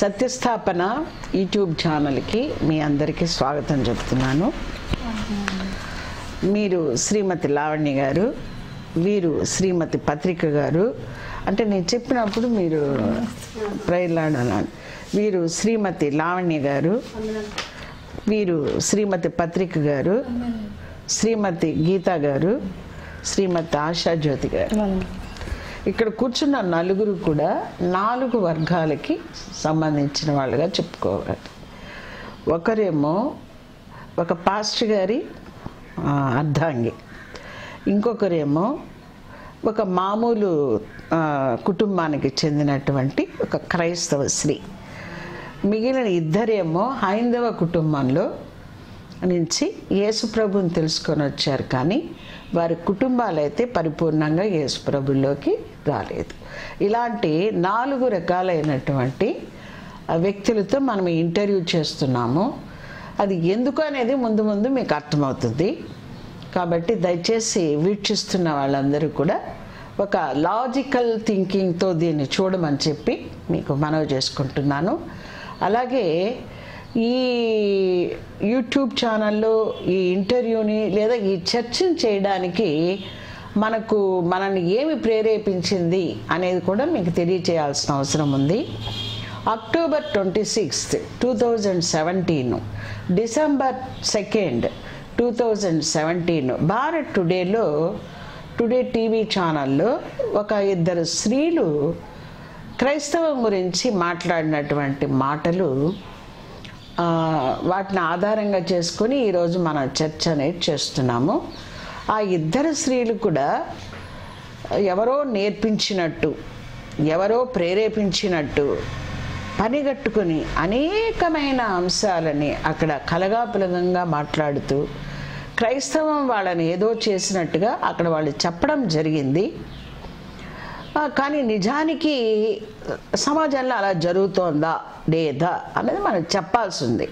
సత్యస్థాపన YouTube ఛానల్కి మీ అందరికీ స్వాగతం చెప్తున్నాను. మీరు శ్రీమతి లావణ్య గారు వీరు శ్రీమతి పత్రిక గారు అంటే నేను చెప్పినప్పుడు మీరు ప్రయలాడాలి వీరు శ్రీమతి లావణ్య గారు వీరు శ్రీమతి పత్రిక గారు శ్రీమతి గీత గారు శ్రీమతి ఆశాజ్యోతి గారు. ఇక్కడ కూర్చున్న నలుగురు కూడా నాలుగు వర్గాలకి సంబంధించిన వాళ్ళుగా చెప్పుకోవాలి. ఒకరేమో ఒక పాస్టర్ గారి అర్ధాంగి. ఇంకొకరేమో ఒక మామూలు కుటుంబానికి చెందినటువంటి ఒక క్రైస్తవ స్త్రీ. మిగిలిన ఇద్దరేమో హైందవ కుటుంబంలో నుంచి యేసుప్రభుని తెలుసుకొని వచ్చారు కానీ వారి కుటుంబాలు అయితే పరిపూర్ణంగా యేసుప్రభులోకి రాలేదు. ఇలాంటి నాలుగు రకాలైనటువంటి వ్యక్తులతో మనం ఇంటర్వ్యూ చేస్తున్నాము. అది ఎందుకు అనేది ముందు ముందు మీకు అర్థమవుతుంది. కాబట్టి దయచేసి వీక్షిస్తున్న వాళ్ళందరూ కూడా ఒక లాజికల్ థింకింగ్తో దీన్ని చూడమని చెప్పి మీకు మనవి చేసుకుంటున్నాను. అలాగే ఈ యూట్యూబ్ ఛానల్లో ఈ ఇంటర్వ్యూని లేదా ఈ చర్చను చేయడానికి మనకు మనల్ని ఏమి ప్రేరేపించింది అనేది కూడా మీకు తెలియచేయాల్సిన అవసరం ఉంది. October twenty sixth two thousand seventeen December second two thousand seventeen Bharat టుడేలో today TV ఛానల్లో ఒక ఇద్దరు స్త్రీలు క్రైస్తవం గురించి మాట్లాడినటువంటి మాటలు వాటిని ఆధారంగా చేసుకొని ఈరోజు మన చర్చ అనేది చేస్తున్నాము. ఆ ఇద్దరు స్త్రీలు కూడా ఎవరో నేర్పించినట్టు ఎవరో ప్రేరేపించినట్టు పనిగట్టుకుని అనేకమైన అంశాలని అక్కడ కలగాపులగంగా మాట్లాడుతూ క్రైస్తవం వాళ్ళని ఏదో చేసినట్టుగా అక్కడ వాళ్ళు చెప్పడం జరిగింది. కానీ నిజానికి సమాజంలో అలా జరుగుతోందా? లేదా? అనేది మనం చెప్పాల్సింది.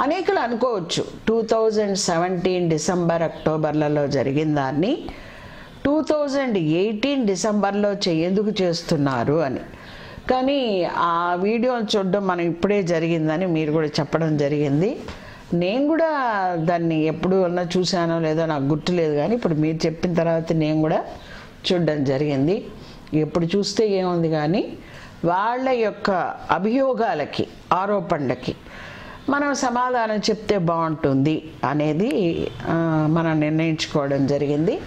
అనేకులు అనుకోవచ్చు టూ థౌజండ్ సెవెంటీన్ డిసెంబర్ అక్టోబర్లలో జరిగిన దాన్ని టూ థౌజండ్ ఎయిటీన్ డిసెంబర్లో చే- ఎందుకు చేస్తున్నారు అని. కానీ ఆ వీడియోని చూడడం మనం ఇప్పుడే జరిగిందని మీరు కూడా చెప్పడం జరిగింది. నేను కూడా దాన్ని ఎప్పుడు అన్నా చూశానో లేదో నాకు గుర్తులేదు కానీ ఇప్పుడు మీరు చెప్పిన తర్వాత నేను కూడా చూడడం జరిగింది. ఎప్పుడు చూస్తే ఏముంది కానీ వాళ్ళ యొక్క అభియోగాలకి ఆరోపణలకి మనం సమాధానం చెప్తే బాగుంటుంది అనేది మనం నిర్ణయించుకోవడం జరిగింది.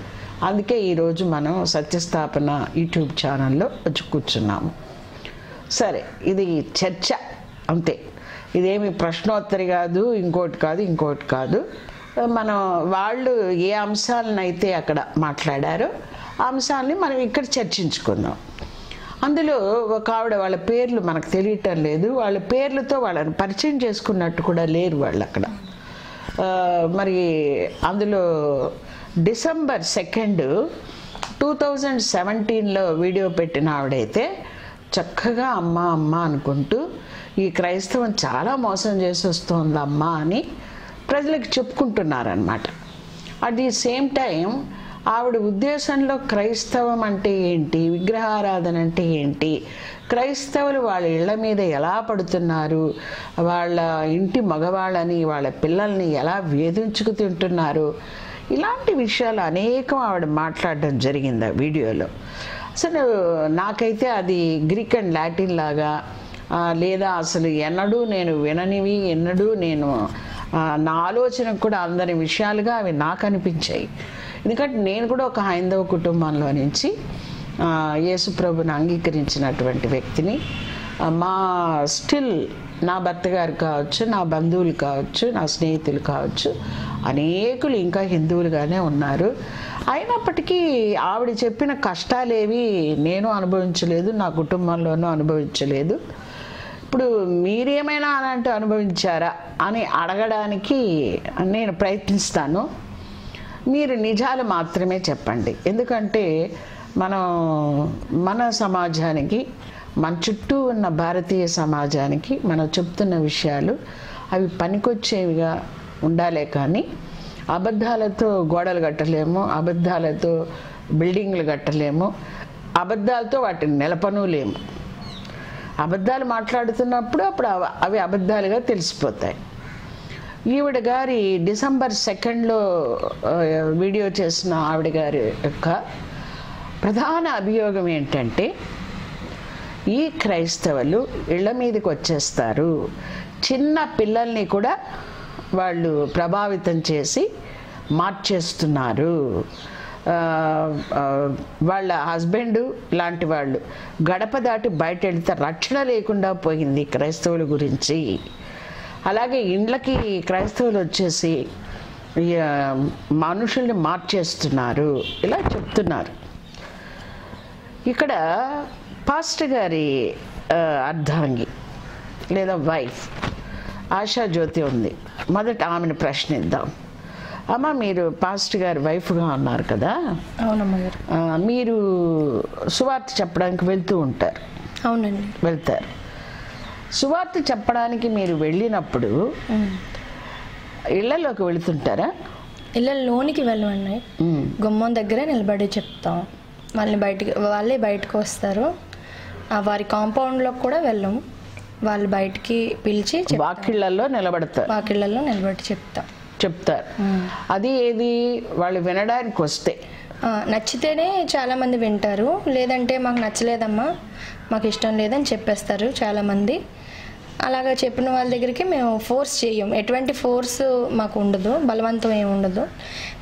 అందుకే ఈరోజు మనం సత్యస్థాపన యూట్యూబ్ ఛానల్లో వచ్చి కూర్చున్నాము. సరే ఇది చర్చ అంతే. ఇదేమి ప్రశ్నోత్తరి కాదు ఇంకోటి కాదు ఇంకోటి కాదు. మనం వాళ్ళు ఏ అంశాలను అయితే అక్కడ మాట్లాడారో అంశాన్ని అంశాలని మనం ఇక్కడ చర్చించుకుందాం. అందులో ఒక ఆవిడ వాళ్ళ పేర్లు మనకు తెలియటం లేదు. వాళ్ళ పేర్లతో వాళ్ళని పరిచయం చేసుకున్నట్టు కూడా లేరు వాళ్ళు అక్కడ. మరి అందులో డిసెంబర్ సెకండ్ టూ థౌజండ్ సెవెంటీన్లో వీడియో పెట్టిన ఆవిడైతే చక్కగా అమ్మ అమ్మ అనుకుంటూ ఈ క్రైస్తవం చాలా మోసం చేసి వస్తుంది అమ్మ అని ప్రజలకు చెప్పుకుంటున్నారనమాట అట్ ది సేమ్ టైం ఆవిడ ఉద్దేశంలో క్రైస్తవం అంటే ఏంటి? విగ్రహారాధన అంటే ఏంటి? క్రైస్తవులు వాళ్ళ ఇళ్ళ మీద ఎలా పడుతున్నారు? వాళ్ళ ఇంటి మగవాళ్ళని వాళ్ళ పిల్లల్ని ఎలా వేధించుకు తింటున్నారు? ఇలాంటి విషయాలు అనేకం ఆవిడ మాట్లాడడం జరిగింది ఆ వీడియోలో. అసలు నాకైతే అది గ్రీక్ అండ్ లాటిన్ లాగా లేదా అసలు ఎన్నడూ నేను విననివి ఎన్నడూ నేను నా ఆలోచనకు కూడా అందని విషయాలుగా అవి నాకు అనిపించాయి. ఎందుకంటే నేను కూడా ఒక హైందవ కుటుంబంలో నుంచి ఆ, యేసు ప్రభుని అంగీకరించినటువంటి వ్యక్తిని. మా స్టిల్ నా భర్త గారు కావచ్చు నా బంధువులు కావచ్చు నా స్నేహితులు కావచ్చు అనేకులు ఇంకా హిందువులుగానే ఉన్నారు. అయినప్పటికీ ఆవిడ చెప్పిన కష్టాలేవి నేను అనుభవించలేదు నా కుటుంబంలోనూ అనుభవించలేదు. ఇప్పుడు మీరేమైనా అలాంటి అనుభవించారా అని అడగడానికి నేను ప్రయత్నిస్తాను. మీరు నిజాలు మాత్రమే చెప్పండి. ఎందుకంటే మనం మన సమాజానికి మన చుట్టూ ఉన్న భారతీయ సమాజానికి మనం చెప్తున్న విషయాలు అవి పనికొచ్చేవిగా ఉండాలే కానీ అబద్ధాలతో గోడలు కట్టలేము అబద్ధాలతో బిల్డింగ్లు కట్టలేము అబద్ధాలతో వాటిని నిలపను లేము అబద్ధాలు మాట్లాడుతున్నప్పుడు అప్పుడు అవి అబద్ధాలుగా తెలిసిపోతాయి. ఈవిడ గారి డిసెంబర్ సెకండ్లో వీడియో చేసిన ఆవిడ గారి యొక్క ప్రధాన అభియోగం ఏంటంటే ఈ క్రైస్తవులు ఇళ్ళ మీదకి వచ్చేస్తారు. చిన్న పిల్లల్ని కూడా వాళ్ళు ప్రభావితం చేసి మార్చేస్తున్నారు. వాళ్ళ హస్బెండ్ లాంటి వాళ్ళు గడప దాటి బయట వెళ్తే రక్షణ లేకుండా పోయింది క్రైస్తవుల గురించి. అలాగే ఇండ్లకి క్రైస్తవులు వచ్చేసి మనుషుల్ని మార్చేస్తున్నారు. ఇలా చెప్తున్నారు. ఇక్కడ పాస్టర్ గారి అర్ధాంగి లేదా వైఫ్ ఆశా జ్యోతి ఉంది. మొదట ఆమెను ప్రశ్నిద్దాం. అమ్మ మీరు పాస్టర్ గారి వైఫ్గా ఉన్నారు కదా? మీరు సువార్త చెప్పడానికి వెళ్తూ ఉంటారు. అవునండి. వెళ్తారు. సువార్త చెప్పడానికి మీరు వెళ్ళినప్పుడు. ఇళ్ళలోకి వెళుతుంటారా? ఇలా లోనికి వెళ్ళమండి. గుమ్మం దగ్గరే నిలబడి చెప్తాం. వాళ్ళని బయటికి వాళ్ళే బయటకు వస్తారు. ఆ వారి కాంపౌండ్లో కూడా వెళ్ళము వాళ్ళు బయటికి పిలిచి వాకిళ్ళలో నిలబడతారు. వాకిళ్ళల్లో నిలబడి చెప్తాం. చెప్తారు. అది ఏది? వాళ్ళు వినడానికి వస్తే. నచ్చితేనే చాలామంది వింటారు. లేదంటే మాకు నచ్చలేదమ్మా. మాకు ఇష్టం లేదని చెప్పేస్తారు చాలామంది. అలాగా చెప్పిన వాళ్ళ దగ్గరికి మేము ఫోర్స్ చేయం. ఎటువంటి ఫోర్స్ మాకు ఉండదు బలవంతం ఏమి ఉండదు.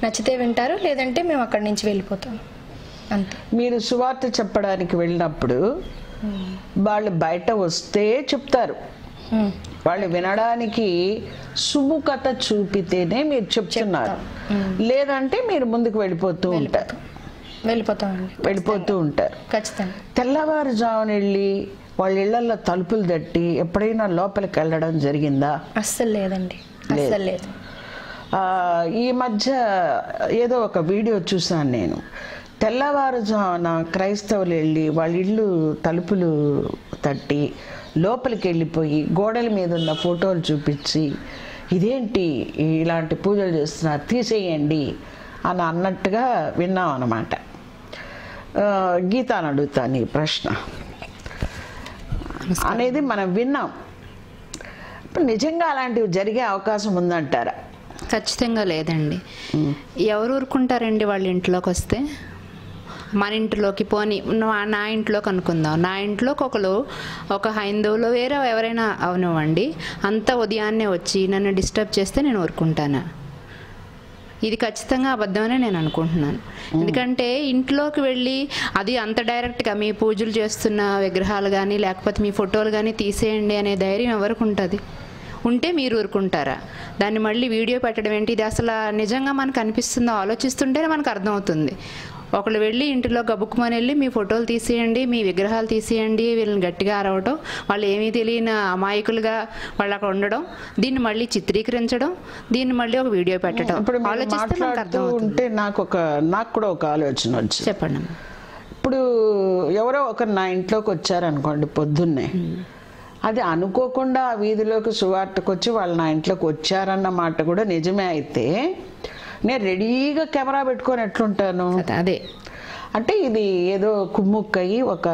నచ్చితే వింటారు లేదంటే మేము అక్కడి నుంచి వెళ్ళిపోతాం. అంతే. మీరు సువార్త చెప్పడానికి వెళ్ళినప్పుడు వాళ్ళు బయట వస్తే చెప్తారు. వాళ్ళు వినడానికి సుముఖత చూపితేనే మీరు చెప్తున్నారు. లేదంటే మీరు ముందుకు వెళ్ళిపోతూ. ఉంటారు. వెళ్ళిపోతామండి వెళ్ళిపోతూ ఉంటారు. ఖచ్చితంగా. తెల్లవారుజామున వెళ్ళి వాళ్ళ ఇళ్ళలో తలుపులు తట్టి ఎప్పుడైనా లోపలికి వెళ్ళడం జరిగిందా? అస్సలు లేదండి. అస్సలు లేదు. ఈ మధ్య ఏదో ఒక వీడియో చూసాను నేను. తెల్లవారుజామున క్రైస్తవులు వెళ్ళి వాళ్ళ ఇళ్ళు తలుపులు తట్టి లోపలికి వెళ్ళిపోయి గోడల మీద ఉన్న ఫోటోలు చూపించి ఇదేంటి ఇలాంటి పూజలు చేస్తున్నారు? తీసేయండి అని అన్నట్టుగా విన్నాం అన్నమాట ఆ, గీతాని అడుగుతాను ఈ ప్రశ్న. అనేది మనం విన్నాం. ఇప్పుడు నిజంగా అలాంటివి జరిగే అవకాశం ఉందంటారా? ఖచ్చితంగా లేదండి. ఎవరు ఊరుకుంటారండి వాళ్ళ ఇంట్లోకి వస్తే? మన ఇంట్లోకి పోని నా- ఇంట్లోకి అనుకుందాం. నా ఇంట్లోకి ఒకరు ఒక హైందవులు వేరే ఎవరైనా అవనివ్వండి. అంత ఉదయాన్నే వచ్చి నన్ను డిస్టర్బ్ చేస్తే నేను ఊరుకుంటానా? ఇది ఖచ్చితంగా అబద్ధమనే నేను అనుకుంటున్నాను. ఎందుకంటే ఇంట్లోకి వెళ్ళి అది అంత డైరెక్ట్గా మీ పూజలు చేస్తున్న విగ్రహాలు కానీ లేకపోతే మీ ఫోటోలు కానీ తీసేయండి అనే ధైర్యం ఎవరికి ఉంటుంది? ఉంటే మీరు ఊరుకుంటారా? దాన్ని మళ్ళీ వీడియో పెట్టడం ఏంటి? ఇది అసలు నిజంగా మనకు అనిపిస్తుందో ఆలోచిస్తుంటేనే మనకు అర్థమవుతుంది. ఒకళ్ళు వెళ్ళి ఇంటిలో గబుక్కుమని వెళ్ళి మీ ఫోటోలు తీసేయండి మీ విగ్రహాలు తీసేయండి వీళ్ళని గట్టిగా అరవటం వాళ్ళు ఏమీ తెలియని అమాయకులుగా వాళ్ళు అక్కడ ఉండడం దీన్ని మళ్ళీ చిత్రీకరించడం దీన్ని మళ్ళీ ఒక వీడియో పెట్టడం. ఇప్పుడు ఆలోచిస్తే ఉంటే నాకు ఒక నాకు కూడా ఒక ఆలోచన వచ్చింది. చెప్పండి. ఇప్పుడు ఎవరో ఒకరు నా ఇంట్లోకి వచ్చారనుకోండి పొద్దున్నే. అది అనుకోకుండా ఆ వీధిలోకి సువార్తకు వచ్చి వాళ్ళు నా ఇంట్లోకి వచ్చారన్న మాట కూడా నిజమే అయితే నేను రెడీగా కెమెరా పెట్టుకొని ఎట్లుంటాను? అదే- అదే. అంటే ఇది ఏదో కుమ్ముక్కయి ఒక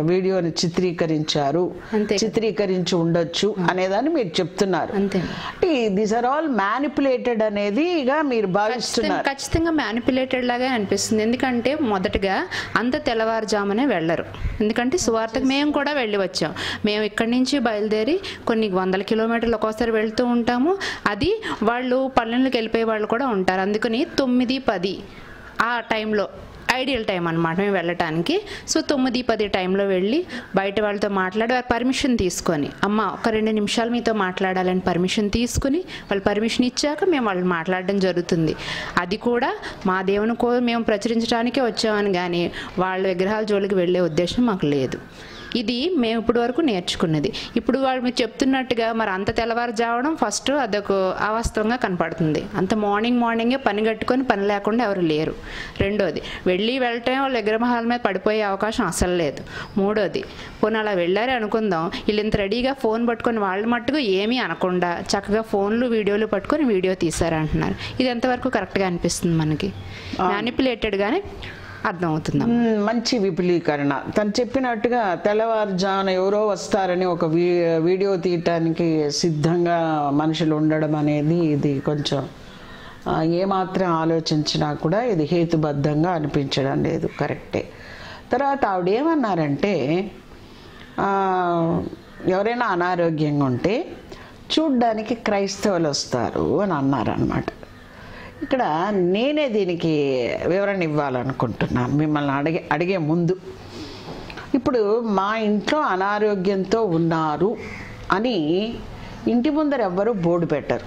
వీడియోని చిత్రీకరించారు. చిత్రీకరించి ఉండొచ్చు అనేదాన్ని మీరు చెప్తున్నారు. అంతే. అంటే దీస్ ఆర్ ఆల్ మ్యానిపులేటెడ్ అనేది ఇక మీరు భావిస్తున్నారు. ఖచ్చితంగా మ్యానిపులేటెడ్ లాగా అనిపిస్తుంది. ఎందుకంటే మొదటగా అంత తెల్లవారుజామునే వెళ్ళరు. ఎందుకంటే సువార్తకు మేము కూడా వెళ్ళి వచ్చాం. మేము ఇక్కడి నుంచి బయలుదేరి కొన్ని వందల కిలోమీటర్లు ఒక్కోసారి వెళ్తూ ఉంటాము. అది వాళ్ళు పల్లెలకు వెళ్ళిపోయే వాళ్ళు కూడా ఉంటారు. అందుకని తొమ్మిది పది ఆ టైంలో ఐడియల్ టైం అనమాట మేము వెళ్ళటానికి. సో తొమ్మిది పది టైంలో వెళ్ళి బయట వాళ్ళతో మాట్లాడి వారి పర్మిషన్ తీసుకొని అమ్మ ఒక రెండు నిమిషాలు మీతో మాట్లాడాలని పర్మిషన్ తీసుకుని వాళ్ళు పర్మిషన్ ఇచ్చాక మేము వాళ్ళు మాట్లాడడం జరుగుతుంది. అది కూడా మా దేవుని కో మేము ప్రచురించడానికే వచ్చామని కానీ వాళ్ళ విగ్రహాల జోలికి వెళ్ళే ఉద్దేశం మాకు లేదు. ఇది మేము ఇప్పటి వరకు నేర్చుకున్నది. ఇప్పుడు వాళ్ళు మీరు చెప్తున్నట్టుగా మరి అంత తెల్లవారుజావడం ఫస్ట్ అదొక అవాస్తవంగా కనపడుతుంది. అంత మార్నింగ్ మార్నింగే పని కట్టుకొని పని లేకుండా ఎవరు లేరు. రెండోది వెళ్ళి వెళ్ళటం వాళ్ళ విగ్రహాల మీద పడిపోయే అవకాశం అసలు లేదు. మూడోది పోనీ అలా వెళ్ళారే అనుకుందాం. వీళ్ళు ఇంత రెడీగా ఫోన్ పట్టుకొని వాళ్ళు మట్టుకు ఏమీ అనకుండా చక్కగా ఫోన్లు వీడియోలు పట్టుకొని వీడియో తీశారంటున్నారు. ఇది ఎంతవరకు కరెక్ట్గా అనిపిస్తుంది మనకి? మ్యానిపులేటెడ్ కానీ అర్థమవుతుంది మంచి విపులీకరణ. తను చెప్పినట్టుగా తెల్లవారుజామున ఎవరో వస్తారని ఒక వీ వీడియో తీయటానికి సిద్ధంగా మనుషులు ఉండడం అనేది ఇది కొంచెం ఏమాత్రం ఆలోచించినా కూడా ఇది హేతుబద్ధంగా అనిపించడం లేదు. కరెక్టే. తర్వాత ఆవిడ ఏమన్నారంటే ఎవరైనా అనారోగ్యంగా ఉంటే చూడ్డానికి క్రైస్తవులు వస్తారు అని అన్నారనమాట ఇక్కడ నేనే దీనికి వివరణ ఇవ్వాలనుకుంటున్నాను మిమ్మల్ని అడిగే అడిగే ముందు. ఇప్పుడు మా ఇంట్లో అనారోగ్యంతో ఉన్నారు అని ఇంటి ముందర ఎవ్వరు బోర్డు పెట్టరు.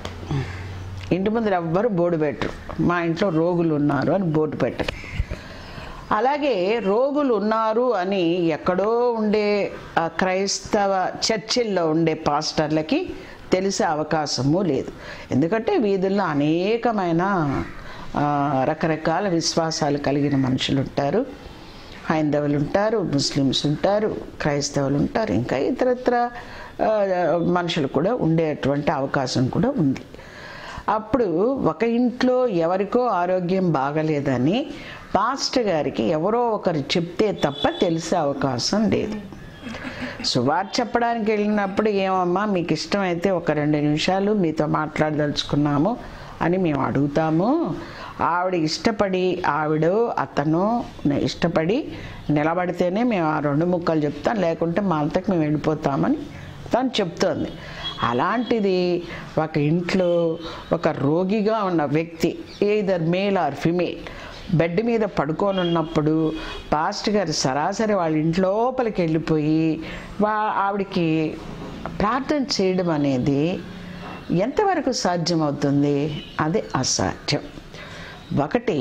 ఇంటి ముందర ఎవ్వరు బోర్డు పెట్టరు. మా ఇంట్లో రోగులు ఉన్నారు అని బోర్డు పెట్టరు. అలాగే రోగులు ఉన్నారు అని ఎక్కడో ఉండే ఆ క్రైస్తవ చర్చిల్లో ఉండే పాస్టర్లకి తెలిసే అవకాశము లేదు. ఎందుకంటే వీధుల్లో అనేకమైన రకరకాల విశ్వాసాలు కలిగిన మనుషులు ఉంటారు హైందవులు ఉంటారు ముస్లిమ్స్ ఉంటారు క్రైస్తవులు ఉంటారు ఇంకా ఇతరత్ర మనుషులు కూడా ఉండేటువంటి అవకాశం కూడా ఉంది. అప్పుడు ఒక ఇంట్లో ఎవరికో ఆరోగ్యం బాగలేదని పాస్టర్ గారికి ఎవరో ఒకరు చెప్తే తప్ప తెలిసే అవకాశం లేదు. సువార్త చెప్పడానికి వెళ్ళినప్పుడు ఏమమ్మా మీకు ఇష్టమైతే ఒక రెండు నిమిషాలు మీతో మాట్లాడదలుచుకున్నాము అని మేము అడుగుతాము. ఆవిడ ఇష్టపడి ఆవిడ అతను ఇష్టపడి నిలబడితేనే మేము ఆ రెండు ముక్కలు చెప్తాం. లేకుంటే మా అంతకు మేము వెళ్ళిపోతామని తను చెప్తోంది. అలాంటిది ఒక ఇంట్లో ఒక రోగిగా ఉన్న వ్యక్తి either male or female bed మీద పడుకోనున్నప్పుడు పాస్ట్ గారు సరాసరి వాళ్ళ ఇంట్లోపలికి వెళ్ళిపోయి వా ఆవిడికి ప్రార్థన చేయడం అనేది ఎంతవరకు సాధ్యమవుతుంది? అది అసాధ్యం. ఒకటి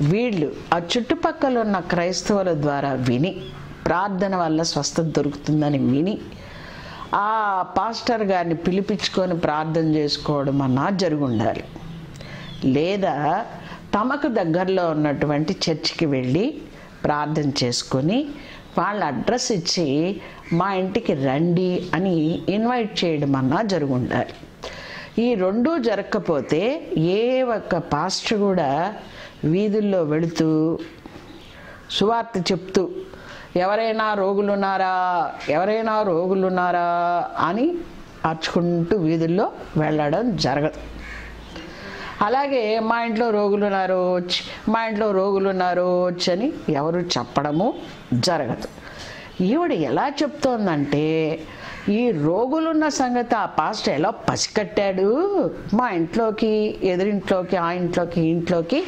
వీళ్ళు ఆ చుట్టుపక్కల ఉన్న క్రైస్తవుల ద్వారా విని ప్రార్థన వల్ల స్వస్థత దొరుకుతుందని విని ఆ పాస్టర్ గారిని పిలిపించుకొని ప్రార్థన చేసుకోవడం అన్నా జరుగుండాలి. లేదా తమకు దగ్గరలో ఉన్నటువంటి చర్చికి వెళ్ళి ప్రార్థన చేసుకొని వాళ్ళ అడ్రస్ ఇచ్చి మా ఇంటికి రండి అని ఇన్వైట్ చేయడం అన్నా జరుగుండాలి. ఈ రెండూ జరగకపోతే ఏ ఒక్క పాస్టర్ కూడా వీధుల్లో వెళుతూ సువార్త చెప్తూ ఎవరైనా రోగులున్నారా? ఎవరైనా రోగులున్నారా? అని అర్చుకుంటూ వీధుల్లో వెళ్ళడం జరగదు. అలాగే మా ఇంట్లో రోగులు ఉన్నారు వచ్చి మా ఇంట్లో రోగులు ఉన్నారు అని ఎవరు చెప్పడము జరగదు. ఈవిడ ఎలా చెప్తోందంటే ఈ రోగులున్న సంగతి ఆ పాస్టర్ ఎలా పసికట్టాడు? మా ఇంట్లోకి ఎదురింట్లోకి ఆ ఇంట్లోకి ఇంట్లోకి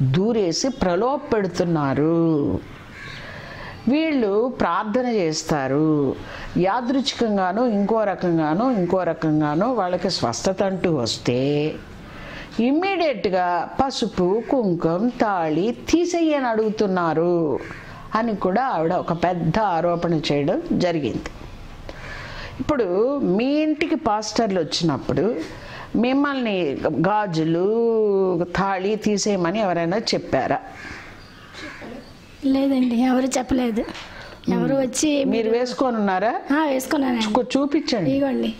దూరేసి ప్రలోభ పెడుతున్నారు. వీళ్ళు ప్రార్థన చేస్తారు. యాదృచ్ఛికంగాను ఇంకో రకంగాను ఇంకో రకంగాను వాళ్ళకి స్వస్థత అంటూ వస్తే ఇమ్మీడియట్గా పసుపు కుంకుమ తాళి తీసేయని అడుగుతున్నారు అని కూడా ఆవిడ ఒక పెద్ద ఆరోపణ చేయడం జరిగింది. ఇప్పుడు మీ ఇంటికి పాస్టర్లు వచ్చినప్పుడు మిమ్మల్ని గాజులు తాళి తీసేయమని ఎవరైనా చెప్పారా? లేదండి ఎవరు చెప్పలేదు. ఎవరు వచ్చి మీరు వేసుకొని ఉన్నారా చూ- చూపించండి. ఇగోండి.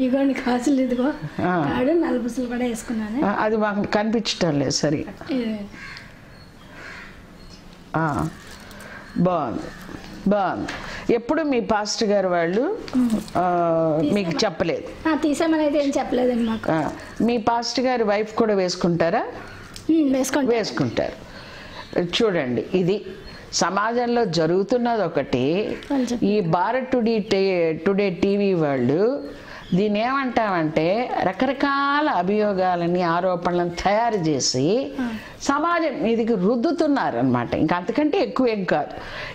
ఇగోండి కాసులు ఇదిగో. కాడు నలుపుసులు కూడా వేసుకున్నాను. అది మాకు కనిపించటం లేదు సరి. బాగుంది. బాగుంది. ఎప్పుడు మీ పాస్టర్ గారు వాళ్ళు మీకు చెప్పలేదు? ఆ, తీసామని అయితే ఏం చెప్పలేదండి మాకు. మీ పాస్టర్ గారి వైఫ్ కూడా వేసుకుంటారా. వేసుకుంటారు. చూడండి ఇది సమాజంలో జరుగుతున్నది ఒకటి. ఈ భారత్ టుడే టే- టుడే టీవీ వాళ్ళు దీన్ని ఏమంటామంటే రకరకాల అభియోగాలని ఆరోపణలను తయారు చేసి సమాజం మీదికి రుద్దుతున్నారు అనమాట ఇంకా అంతకంటే ఎక్కువ ఏం కాదు.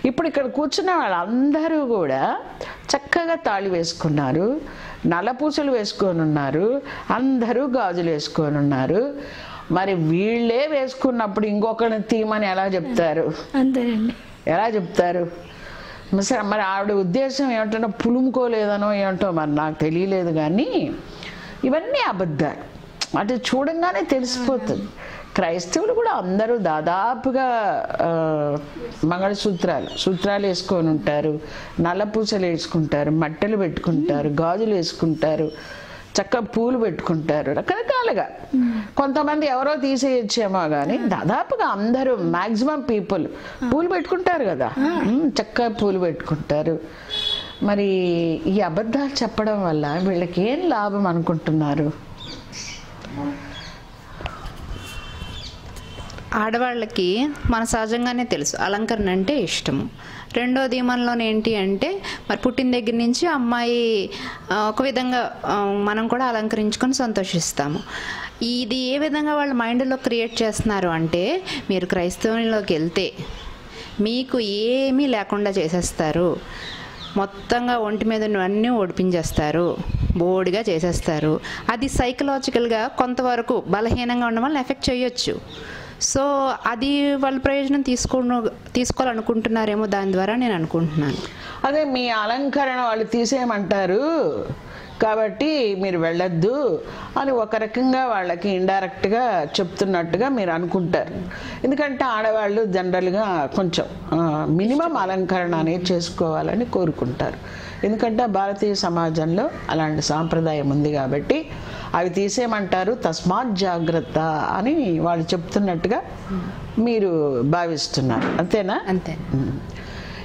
ఇప్పుడు ఇక్కడ కూర్చున్న వాళ్ళందరూ కూడా చక్కగా తాళి వేసుకున్నారు నల్లపూసలు వేసుకొని ఉన్నారు అందరూ గాజులు వేసుకొని ఉన్నారు. మరి వీళ్ళే వేసుకున్నప్పుడు ఇంకొకరిని తీయమని ఎలా చెప్తారు? అంతేనండి. ఎలా చెప్తారు? మరి సరే, మరి ఆవిడ ఉద్దేశం ఏమిటంటే పులుముకోలేదనో ఏమిటో మరి నాకు తెలియలేదు కానీ ఇవన్నీ అబద్ధాలు. అంటే చూడంగానే తెలిసిపోతుంది. క్రైస్తవులు కూడా అందరూ దాదాపుగా మంగళసూత్రాలు సూత్రాలు వేసుకొని ఉంటారు నల్లపూసలు వేసుకుంటారు మట్టెలు పెట్టుకుంటారు గాజులు వేసుకుంటారు. చక్కగా పూలు పెట్టుకుంటారు రకరకాలుగా. కొంతమంది ఎవరో తీసేయచ్చేమో కానీ దాదాపుగా అందరూ మాక్సిమం పీపుల్. పూలు పెట్టుకుంటారు కదా. చక్కగా పూలు పెట్టుకుంటారు. మరి ఈ అబద్ధాలు చెప్పడం వల్ల వీళ్ళకి ఏం లాభం అనుకుంటున్నారు? ఆడవాళ్ళకి మన సహజంగానే తెలుసు. అలంకరణ అంటే ఇష్టము. రెండో మనలో ఏంటి అంటే మరి పుట్టిన దగ్గర నుంచి అమ్మాయి ఒక విధంగా మనం కూడా అలంకరించుకొని సంతోషిస్తాము. ఇది ఏ విధంగా వాళ్ళ మైండ్లో క్రియేట్ చేస్తున్నారు అంటే మీరు క్రైస్తవంలోకి వెళ్తే మీకు ఏమీ లేకుండా చేసేస్తారు. మొత్తంగా ఒంటి మీద అన్నీ ఓడిపించేస్తారు. బోడిగా చేసేస్తారు. అది సైకలాజికల్గా కొంతవరకు బలహీనంగా ఉండడం వల్ల ఎఫెక్ట్ చేయొచ్చు. సో అది వాళ్ళ ప్రయోజనం తీసుకో తీసుకోవాలనుకుంటున్నారేమో దాని ద్వారా నేను అనుకుంటున్నాను. అదే మీ అలంకరణ వాళ్ళు తీసేయమంటారు. కాబట్టి మీరు వెళ్ళొద్దు అని ఒక రకంగా వాళ్ళకి ఇండైరెక్ట్గా చెప్తున్నట్టుగా మీరు అనుకుంటారు. ఎందుకంటే ఆడవాళ్ళు జనరల్గా కొంచెం మినిమం అలంకరణ అనేది చేసుకోవాలని కోరుకుంటారు. ఎందుకంటే భారతీయ సమాజంలో అలాంటి సాంప్రదాయం ఉంది కాబట్టి అవి తీసేయమంటారు తస్మాత్ జాగ్రత్త అని వాళ్ళు చెప్తున్నట్టుగా మీరు భావిస్తున్నారు. అంతేనా? అంతే.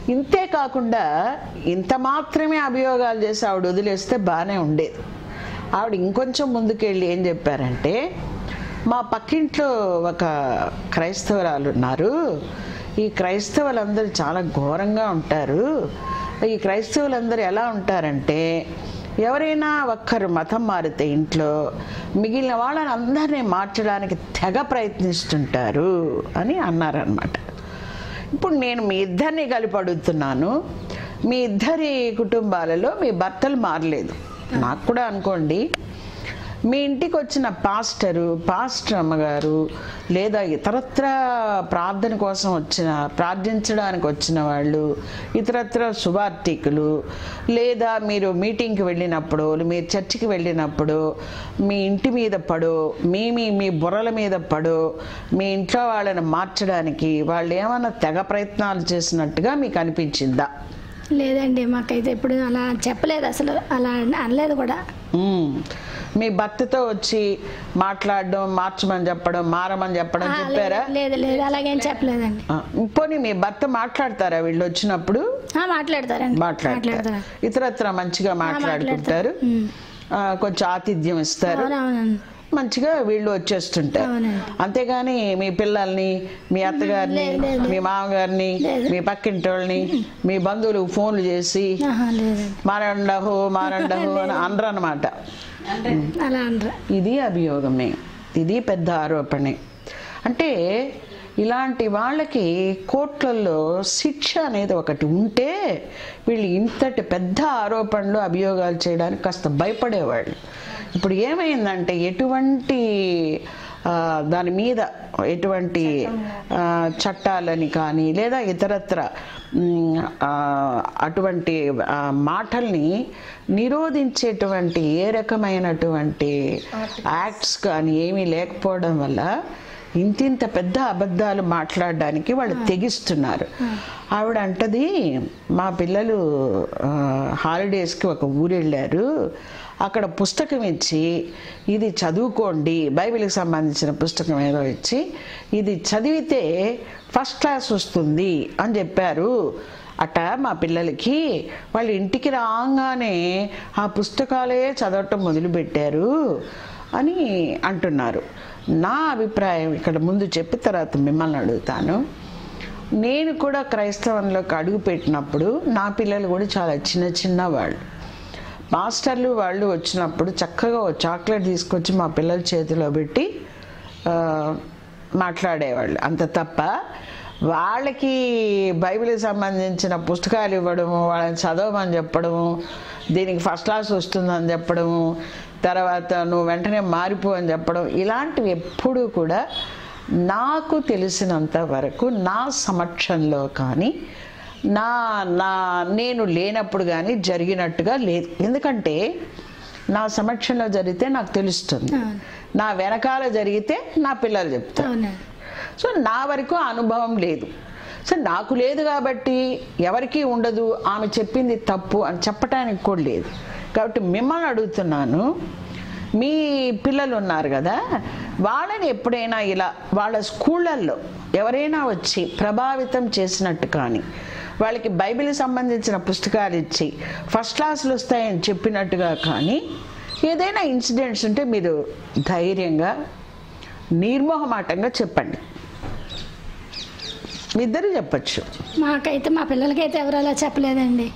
ఇంతే కాకుండా ఇంత మాత్రమే అభియోగాలు చేసి ఆవిడ వదిలేస్తే బాగానే ఉండేది. ఆవిడ ఇంకొంచెం ముందుకెళ్ళి ఏం చెప్పారంటే మా పక్కింట్లో ఒక క్రైస్తవురాలు ఉన్నారు. ఈ క్రైస్తవులందరూ చాలా ఘోరంగా ఉంటారు. ఈ క్రైస్తవులందరూ ఎలా ఉంటారంటే ఎవరైనా ఒక్కరు మతం మారితే ఇంట్లో మిగిలిన వాళ్ళని అందరినీ మార్చడానికి తెగ ప్రయత్నిస్తుంటారు అని అన్నారనమాట ఇప్పుడు నేను మీ ఇద్దరిని కలిపి అడుగుతున్నాను. మీ ఇద్దరి కుటుంబాలలో మీ భర్తలు మారలేదు. నాకు కూడా అనుకోండి. మీ ఇంటికి వచ్చిన పాస్టరు పాస్టర్ అమ్మగారు లేదా ఇతరత్ర ప్రార్థన కోసం వచ్చిన ప్రార్థించడానికి వచ్చిన వాళ్ళు ఇతరత్ర శుభార్థికులు లేదా మీరు మీటింగ్కి వెళ్ళినప్పుడు మీరు చర్చికి వెళ్ళినప్పుడు మీ ఇంటి మీద పడో మీ మీ మీ బుర్రల మీద పడో మీ ఇంట్లో వాళ్ళని మార్చడానికి వాళ్ళు ఏమైనా తెగ ప్రయత్నాలు చేసినట్టుగా మీకు అనిపించిందా? లేదండి మాకైతే ఎప్పుడు అలా చెప్పలేదు అసలు. అలా అనలేదు కూడా. మీ భర్తతో వచ్చి మాట్లాడడం మార్చమని చెప్పడం మారమని చెప్పడం చెప్పారా? లేదు లేదు అలాగేం చెప్పలేదండి. పోనీ మీ భర్త మాట్లాడతారా వీళ్ళు వచ్చినప్పుడు? మాట్లాడతారండి. మాట్లాడతారు? ఇతరత్ర మంచిగా మాట్లాడుకుంటారు. కొంచెం ఆతిథ్యం ఇస్తారు. మంచిగా వీళ్ళు వచ్చేస్తుంటారు. అంతేగాని మీ పిల్లల్ని మీ అత్తగారిని మీ మామగారిని మీ పక్కింటి వాళ్ళని మీ బంధువులకు ఫోన్లు చేసి మారండహో మారండహో అని అనరు. అనమాట ఇది అభియోగమే. ఇది పెద్ద ఆరోపణే. అంటే ఇలాంటి వాళ్ళకి కోర్టులలో శిక్ష అనేది ఒకటి ఉంటే వీళ్ళు ఇంతటి పెద్ద ఆరోపణలు అభియోగాలు చేయడానికి కాస్త భయపడేవాళ్ళు. ఇప్పుడు ఏమైందంటే ఎటువంటి దాని మీద ఎటువంటి చట్టాలని కానీ లేదా ఇతరత్ర అటువంటి మాటల్ని నిరోధించేటువంటి ఏ రకమైనటువంటి యాక్ట్స్ కానీ ఏమీ లేకపోవడం వల్ల ఇంతింత పెద్ద అబద్ధాలు మాట్లాడడానికి వాళ్ళు తెగిస్తున్నారు. ఆవిడ అంటది మా పిల్లలు హాలిడేస్కి ఒక ఊరు వెళ్ళారు అక్కడ పుస్తకం ఇచ్చి ఇది చదువుకోండి బైబిల్కి సంబంధించిన పుస్తకం ఏదో ఇచ్చి ఇది చదివితే ఫస్ట్ క్లాస్ వస్తుంది అని చెప్పారు. అట మా పిల్లలకి వాళ్ళ ఇంటికి రాగానే ఆ పుస్తకాలే చదవటం మొదలుపెట్టారు అని అంటున్నారు. నా అభిప్రాయం ఇక్కడ ముందు చెప్పిన తర్వాత మిమ్మల్ని అడుగుతాను. నేను కూడా క్రైస్తవంలోకి అడుగు పెట్టినప్పుడు నా పిల్లలు కూడా చాలా చిన్న చిన్న వాళ్ళు. మాస్టర్లు వాళ్ళు వచ్చినప్పుడు చక్కగా చాక్లెట్ తీసుకొచ్చి మా పిల్లల చేతిలో పెట్టి మాట్లాడేవాళ్ళు. అంత తప్ప వాళ్ళకి బైబిల్కి సంబంధించిన పుస్తకాలు ఇవ్వడము వాళ్ళని చదవమని చెప్పడము దీనికి ఫస్ట్ క్లాస్ వస్తుందని చెప్పడము తర్వాత నువ్వు వెంటనే మారిపో అని చెప్పడం ఇలాంటివి ఎప్పుడూ కూడా నాకు తెలిసినంత వరకు నా సమక్షంలో కానీ నా నా నేను లేనప్పుడు కానీ జరిగినట్టుగా లేదు. ఎందుకంటే నా సమక్షంలో జరిగితే నాకు తెలుస్తుంది. నా వెనకాల జరిగితే నా పిల్లలు చెప్తారు. సో నా వరకు అనుభవం లేదు. సో నాకు లేదు కాబట్టి ఎవరికీ ఉండదు. ఆమె చెప్పింది తప్పు అని చెప్పటానికి కూడా లేదు. కాబట్టి మిమ్మల్ని అడుగుతున్నాను. మీ పిల్లలు ఉన్నారు కదా వాళ్ళని ఎప్పుడైనా ఇలా వాళ్ళ స్కూళ్ళల్లో ఎవరైనా వచ్చి ప్రభావితం చేసినట్టు కానీ వాళ్ళకి బైబిల్కి సంబంధించిన పుస్తకాలు ఇచ్చి ఫస్ట్ క్లాసులు వస్తాయని చెప్పినట్టుగా కానీ ఏదైనా ఇన్సిడెంట్స్ ఉంటే మీరు ధైర్యంగా నిర్మోహమాటంగా చెప్పండి. మీ ఇద్దరు చెప్పచ్చు. మాకైతే మా పిల్లలకైతే ఎవరు అలా చెప్పలేదండి.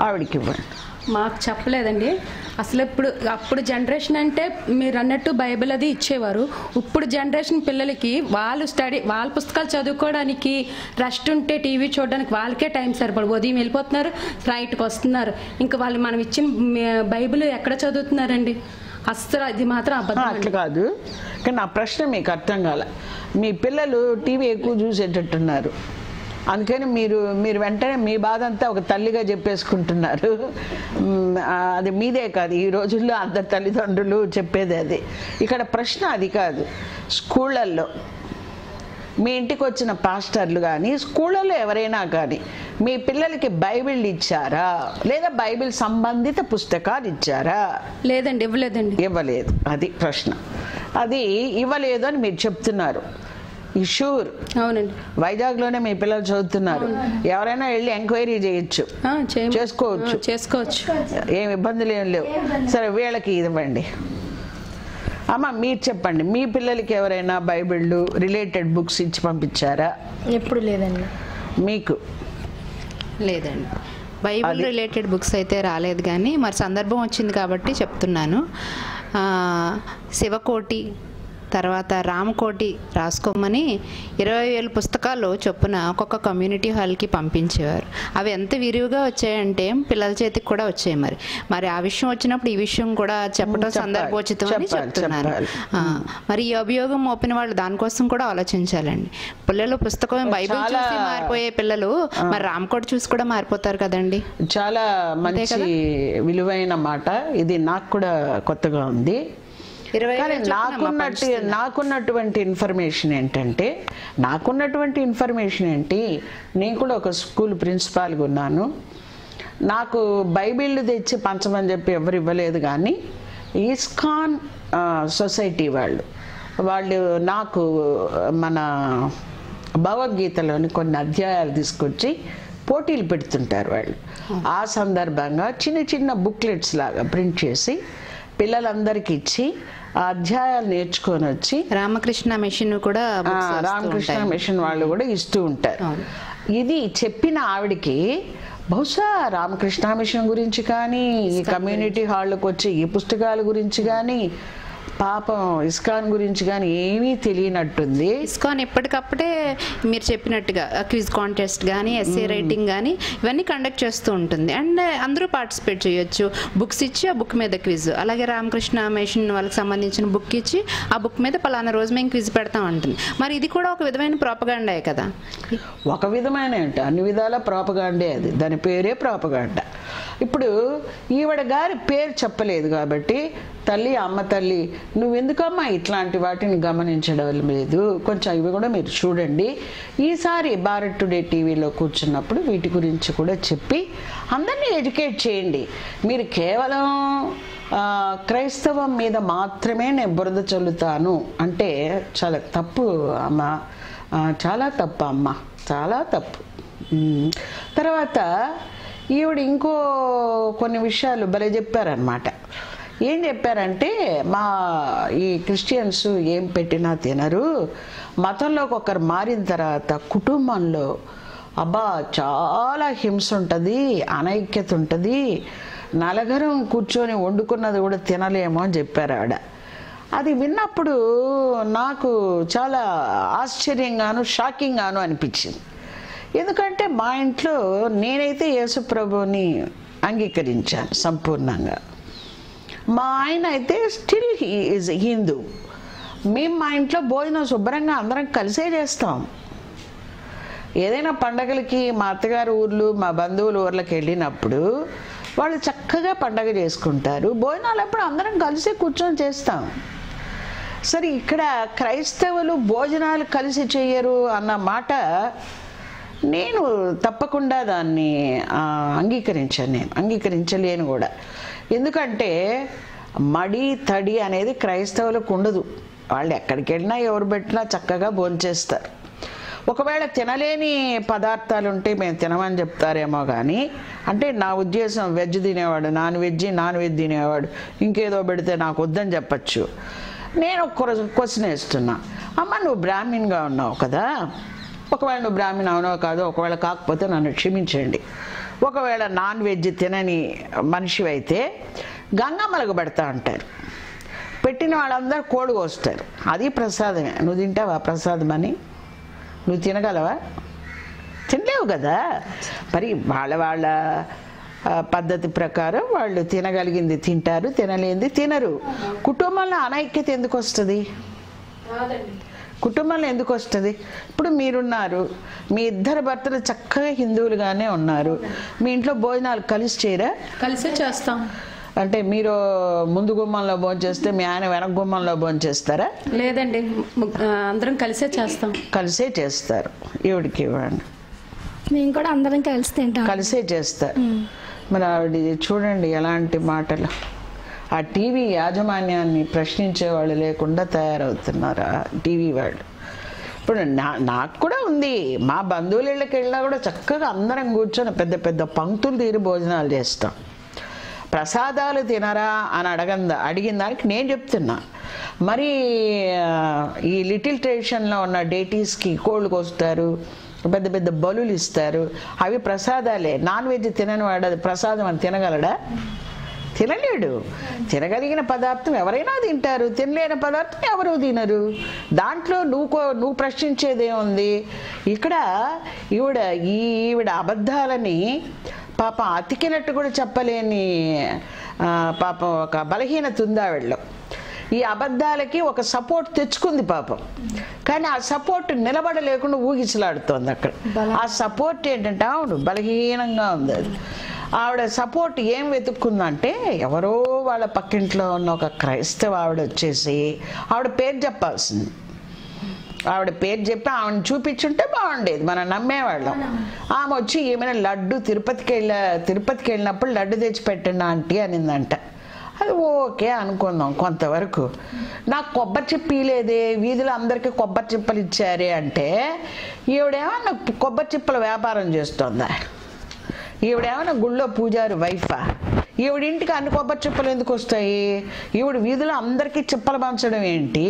ఆవిడకి ఇవ్వండి. మాకు చెప్పలేదండి. అసలు ఇప్పుడు అప్పుడు జనరేషన్ అంటే మీరు అన్నట్టు బైబిల్ అది ఇచ్చేవారు. ఇప్పుడు జనరేషన్ పిల్లలకి వాళ్ళు స్టడీ వాళ్ళ పుస్తకాలు చదువుకోవడానికి రెస్ట్ ఉంటే టీవీ చూడడానికి వాళ్ళకే టైం సరిపడు ఉదయం వెళ్ళిపోతున్నారు ఫ్లైట్కి వస్తున్నారు. ఇంకా వాళ్ళు మనం ఇచ్చిన బైబిల్ ఎక్కడ చదువుతున్నారండి? అస్సలు అది మాత్రం అబద్ధం అట్లా కాదు. కానీ నా ప్రశ్న మీకు అర్థం కాల. మీ పిల్లలు టీవీ ఎక్కువ చూసేటట్టున్నారు. అందుకని మీరు మీరు వెంటనే మీ బాధ అంతా ఒక తల్లిగా చెప్పేసుకుంటున్నారు. అది మీదే కాదు ఈ రోజుల్లో అందరు తల్లిదండ్రులు చెప్పేది అది. ఇక్కడ ప్రశ్న అది కాదు స్కూళ్ళల్లో మీ ఇంటికి వచ్చిన పాస్టర్లు కానీ స్కూళ్ళలో ఎవరైనా కానీ మీ పిల్లలకి బైబిల్ ఇచ్చారా? లేదా బైబిల్ సంబంధిత పుస్తకాలు ఇచ్చారా? లేదండి ఇవ్వలేదండి. ఇవ్వలేదు అది ప్రశ్న. అది ఇవ్వలేదు అని మీరు చెప్తున్నారు. షూర్ అవునండి. వైజాగ్లోనే మీ పిల్లలు చదువుతున్నారు. ఎవరైనా వెళ్ళి ఎంక్వైరీ చేయొచ్చు. చేసుకోవచ్చు. చేసుకోవచ్చు. ఏం ఇబ్బందులు ఏం లేవు. సరే వీళ్ళకి ఇవ్వండి. అమ్మ మీరు చెప్పండి. మీ పిల్లలకి ఎవరైనా బైబిళ్ళు రిలేటెడ్ బుక్స్ ఇచ్చి పంపించారా? ఎప్పుడు లేదండి. మీకు? లేదండి. బైబిల్ రిలేటెడ్ బుక్స్ అయితే రాలేదు కానీ మరి సందర్భం వచ్చింది కాబట్టి చెప్తున్నాను. ఆ, శివకోటి తర్వాత రామకోటి రాసుకోమని ఇరవై వేల పుస్తకాలు చొప్పున ఒక్కొక్క కమ్యూనిటీ హాల్కి పంపించేవారు. అవి ఎంత విరివిగా వచ్చాయంటే పిల్లల చేతికి కూడా వచ్చాయి మరి. మరి ఆ విషయం వచ్చినప్పుడు ఈ విషయం కూడా చెప్పడం సందర్భోచితం అని. ఆ, మరి ఈ అభియోగం మోపిన వాళ్ళు దానికోసం కూడా ఆలోచించాలండి. పిల్లలు పుస్తకం బైబిల్ చూసి మారిపోయే పిల్లలు మరి రామకోట చూసి కూడా మారిపోతారు కదండి. చాలా మంచి విలువైన మాట. ఇది నాకు కూడా కొత్తగా ఉంది. నాకున్నట్టు. నాకున్నటువంటి ఇన్ఫర్మేషన్ ఏంటంటే నాకున్నటువంటి ఇన్ఫర్మేషన్ ఏంటి నేను కూడా ఒక స్కూల్ ప్రిన్సిపాల్గా ఉన్నాను నాకు బైబిళ్ళు తెచ్చి పంచమని చెప్పి ఎవరు ఇవ్వలేదు కానీ ఇస్కాన్ ఆ, సొసైటీ వాళ్ళు వాళ్ళు నాకు మన భగవద్గీతలోని కొన్ని అధ్యాయాలు తీసుకొచ్చి పోటీలు పెడుతుంటారు వాళ్ళు ఆ సందర్భంగా చిన్న చిన్న బుక్లెట్స్ లాగా ప్రింట్ చేసి పిల్లలందరికీ ఇచ్చి ఆ అధ్యాయాలు నేర్చుకొని వచ్చి రామకృష్ణ మెషిన్ కూడా రామకృష్ణ. మిషన్ వాళ్ళు కూడా ఇస్తూ ఉంటారు. ఇది చెప్పిన ఆవిడకి బహుశా రామకృష్ణ మిషన్ గురించి కానీ ఈ కమ్యూనిటీ హాల్కి వచ్చే ఈ పుస్తకాల గురించి కానీ పాపం ఇస్కాన్ గురించి కానీ ఏమీ తెలియనట్టుంది. ఇస్కాన్ ఎప్పటికప్పుడే మీరు చెప్పినట్టుగా క్విజ్ కాంటెస్ట్ కానీ ఎస్ఏ రైటింగ్ కానీ ఇవన్నీ కండక్ట్ చేస్తూ ఉంటుంది. అండ్ అందరూ పార్టిసిపేట్ చేయొచ్చు. బుక్స్ ఇచ్చి ఆ బుక్ మీద క్విజ్. అలాగే రామకృష్ణ మిషన్ వాళ్ళకి సంబంధించిన బుక్ ఇచ్చి ఆ బుక్ మీద పలానా రోజు మేము క్విజ్ పెడతాం ఉంటుంది మరి ఇది కూడా ఒక విధమైన ప్రాపగాండే కదా? ఒక విధమైన ఏంటి అన్ని విధాల ప్రాపగాండే అది. దాని పేరే ప్రాపగాండ ఇప్పుడు ఈవిడ గారి పేరు చెప్పలేదు కాబట్టి తల్లి అమ్మ తల్లి నువ్వెందుకమ్మా ఇట్లాంటి వాటిని గమనించడం లేదు? కొంచెం ఇవి కూడా మీరు చూడండి. ఈసారి భారత్ టుడే టీవీలో కూర్చున్నప్పుడు వీటి గురించి కూడా చెప్పి అందరినీ ఎడ్యుకేట్ చేయండి. మీరు కేవలం క్రైస్తవం మీద మాత్రమే నేను బురద చల్లుతాను అంటే చాలా తప్పు అమ్మ. చాలా తప్పు అమ్మ. చాలా తప్పు. తర్వాత ఈవిడ ఇంకో కొన్ని విషయాలు భలే చెప్పారనమాట ఏం చెప్పారంటే మా ఈ క్రిస్టియన్స్ ఏం పెట్టినా తినరు. మతంలోకి ఒకరు మారిన తర్వాత కుటుంబంలో అబ్బా చాలా హింస ఉంటుంది అనైక్యత ఉంటుంది నలగరం కూర్చొని వండుకున్నది కూడా తినలేము అని చెప్పారు ఆవిడ అది విన్నప్పుడు నాకు చాలా ఆశ్చర్యంగాను షాకింగ్గాను అనిపించింది. ఎందుకంటే మా ఇంట్లో నేనైతే యేసుప్రభుని అంగీకరించాను సంపూర్ణంగా. మా ఆయన అయితే స్టిల్ హీ ఈజ్ హిందూ మేము మా ఇంట్లో భోజనం శుభ్రంగా అందరం కలిసే చేస్తాం. ఏదైనా పండగలకి మా అత్తగారు ఊర్లు మా బంధువుల ఊర్లకు వెళ్ళినప్పుడు వాళ్ళు చక్కగా పండగ చేసుకుంటారు. భోజనాలు అప్పుడు అందరం కలిసి కూర్చొని చేస్తాం. సరే ఇక్కడ క్రైస్తవులు భోజనాలు కలిసి చేయరు అన్న మాట నేను తప్పకుండా దాన్ని అంగీకరించాను నేను. అంగీకరించలేను కూడా. ఎందుకంటే మడి తడి అనేది క్రైస్తవులకు ఉండదు. వాళ్ళు ఎక్కడికి వెళ్ళినా ఎవరు పెట్టినా చక్కగా భోంచేస్తారు. ఒకవేళ తినలేని పదార్థాలు ఉంటే మేము తినమని చెప్తారేమో కానీ అంటే నా ఉద్దేశం వెజ్ తినేవాడు నాన్ వెజ్ నాన్ వెజ్ తినేవాడు ఇంకేదో పెడితే నాకు వద్దని చెప్పచ్చు. నేను ఒక క్వశ్చన్ వేస్తున్నా. అమ్మ నువ్వు బ్రాహ్మణ్గా ఉన్నావు కదా. ఒకవేళ నువ్వు బ్రాహ్మణ్ అవునో కాదో ఒకవేళ కాకపోతే నన్ను క్షమించండి. ఒకవేళ నాన్ వెజ్ తినని మనిషి అయితే గంగమ్మలకు పెడతా ఉంటారు పెట్టిన వాళ్ళందరూ కోడి కోస్తారు. అది ప్రసాదమే. నువ్వు తింటావా ప్రసాదం అని? నువ్వు తినగలవా? తినలేవు కదా. మరి వాళ్ళ వాళ్ళ పద్ధతి ప్రకారం వాళ్ళు తినగలిగింది తింటారు తినలేంది తినరు. కుటుంబంలో అనైక్యత ఎందుకు వస్తుంది? కుటుంబంలో ఎందుకు వస్తుంది? ఇప్పుడు మీరున్నారు. మీ ఇద్దరు భర్తలు చక్కగా హిందువులుగానే ఉన్నారు. మీ ఇంట్లో భోజనాలు కలిసి చేయరా? కలిసే చేస్తాం. అంటే మీరు ముందు గుమ్మంలో భోంచేస్తే మీ ఆయన వెనక గుమ్మంలో భోంచేస్తారా లేదండి. అందరం కలిసే చేస్తాం. కలిసే చేస్తారు. ఈవిడికి ఇవ్వండి. మేము కూడా అందరం కలిసి తింటాం. కలిసే చేస్తారు. మరి ఆవిడ చూడండి ఎలాంటి మాటలు. ఆ టీవీ యాజమాన్యాన్ని ప్రశ్నించే వాళ్ళు లేకుండా తయారవుతున్నారు టీవీ వాళ్ళు? ఇప్పుడు నా నాకు కూడా ఉంది. మా బంధువుల ఇళ్ళకి వెళ్ళినా కూడా చక్కగా అందరం కూర్చొని పెద్ద పెద్ద పంక్తులు తీరి భోజనాలు చేస్తాం. ప్రసాదాలు తినరా అని అడగందా అడిగిన దానికి నేను చెప్తున్నా. మరి ఈ లిటిల్ ట్రెడిషన్లో ఉన్న డేటీస్కి కోళ్ళు కోస్తారు పెద్ద పెద్ద బలులు ఇస్తారు అవి ప్రసాదాలే. నాన్ వెజ్ తినని వాడు అది ప్రసాదం అని తినగలడా? తినలేడు. తినగలిగిన పదార్థం ఎవరైనా తింటారు. తినలేని పదార్థం ఎవరు తినరు. దాంట్లో నువ్వు కో- నువ్వు ప్రశ్నించేదేముంది ఇక్కడ ఈవిడ ఈవిడ అబద్ధాలని పాపం అతికినట్టు కూడా చెప్పలేని పాపం ఒక బలహీనత ఉంది ఆవిడలో. ఈ అబద్ధాలకి ఒక సపోర్ట్ తెచ్చుకుంది పాపం. కానీ ఆ సపోర్ట్ నిలబడలేకుండా ఊగిసలాడుతోంది అక్కడ. ఆ సపోర్ట్ ఏంటంటే అవును బలహీనంగా ఉంది అది. ఆవిడ సపోర్ట్ ఏం వెతుక్కుందంటే ఎవరో వాళ్ళ పక్కింట్లో ఉన్న ఒక క్రైస్తవ ఆవిడ వచ్చేసి ఆవిడ పేరు చెప్పాల్సింది. ఆవిడ పేరు చెప్పి ఆవిడని చూపించుంటే బాగుండేది మనం నమ్మేవాళ్ళం. ఆమె వచ్చి ఏమైనా లడ్డు తిరుపతికి వెళ్ళ తిరుపతికి వెళ్ళినప్పుడు లడ్డు తెచ్చి పెట్టండి ఆంటీ అనిందంట. అది ఓకే అనుకుందాం కొంతవరకు. నాకు కొబ్బరి చిప్పి లేదే వీధిలో అందరికీ కొబ్బరి చిప్పలు ఇచ్చారే అంటే ఈవిడేమన్నా కొబ్బరి చిప్పల వ్యాపారం చేస్తుందా. ఈవిడేమైనా గుళ్ళో పూజారి వైఫా? ఈవిడింటికి అన్ని కొబ్బరి చిప్పలు ఎందుకు వస్తాయి? ఈవిడ వీధిలో అందరికీ చిప్పలు పంచడం ఏంటి?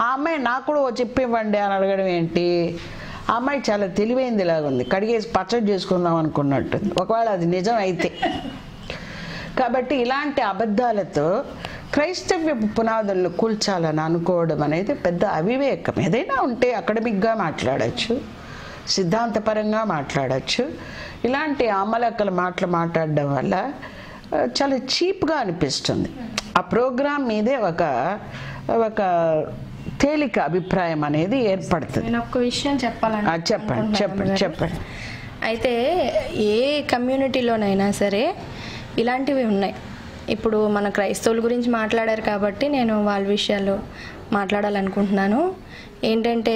ఆ అమ్మాయి నాకు కూడా ఓ చిప్ప ఇవ్వండి అని అడగడం ఏంటి? ఆ అమ్మాయి చాలా తెలివైంది లాగుంది కడిగేసి పచ్చడి చేసుకుందాం అనుకున్నట్టు ఒకవేళ అది నిజం అయితే. కాబట్టి ఇలాంటి అబద్ధాలతో క్రైస్తవ్య పునాదులను కూల్చాలని అనుకోవడం అనేది పెద్ద అవివేకం. ఏదైనా ఉంటే అకాడమిక్గా మాట్లాడచ్చు సిద్ధాంతపరంగా మాట్లాడచ్చు ఇలాంటి అమలక్కల మాటలు మాట్లాడడం వల్ల చాలా చీప్గా అనిపిస్తుంది. ఆ ప్రోగ్రాం మీదే ఒక ఒక తేలిక అభిప్రాయం అనేది ఏర్పడుతుంది. నేను ఒక్క విషయం చెప్పాలని చెప్పండి చెప్పండి చెప్పండి. అయితే ఏ కమ్యూనిటీలోనైనా సరే ఇలాంటివి ఉన్నాయి. ఇప్పుడు మన క్రైస్తవుల గురించి మాట్లాడారు కాబట్టి నేను వాళ్ళ విషయాలు మాట్లాడాలనుకుంటున్నాను. ఏంటంటే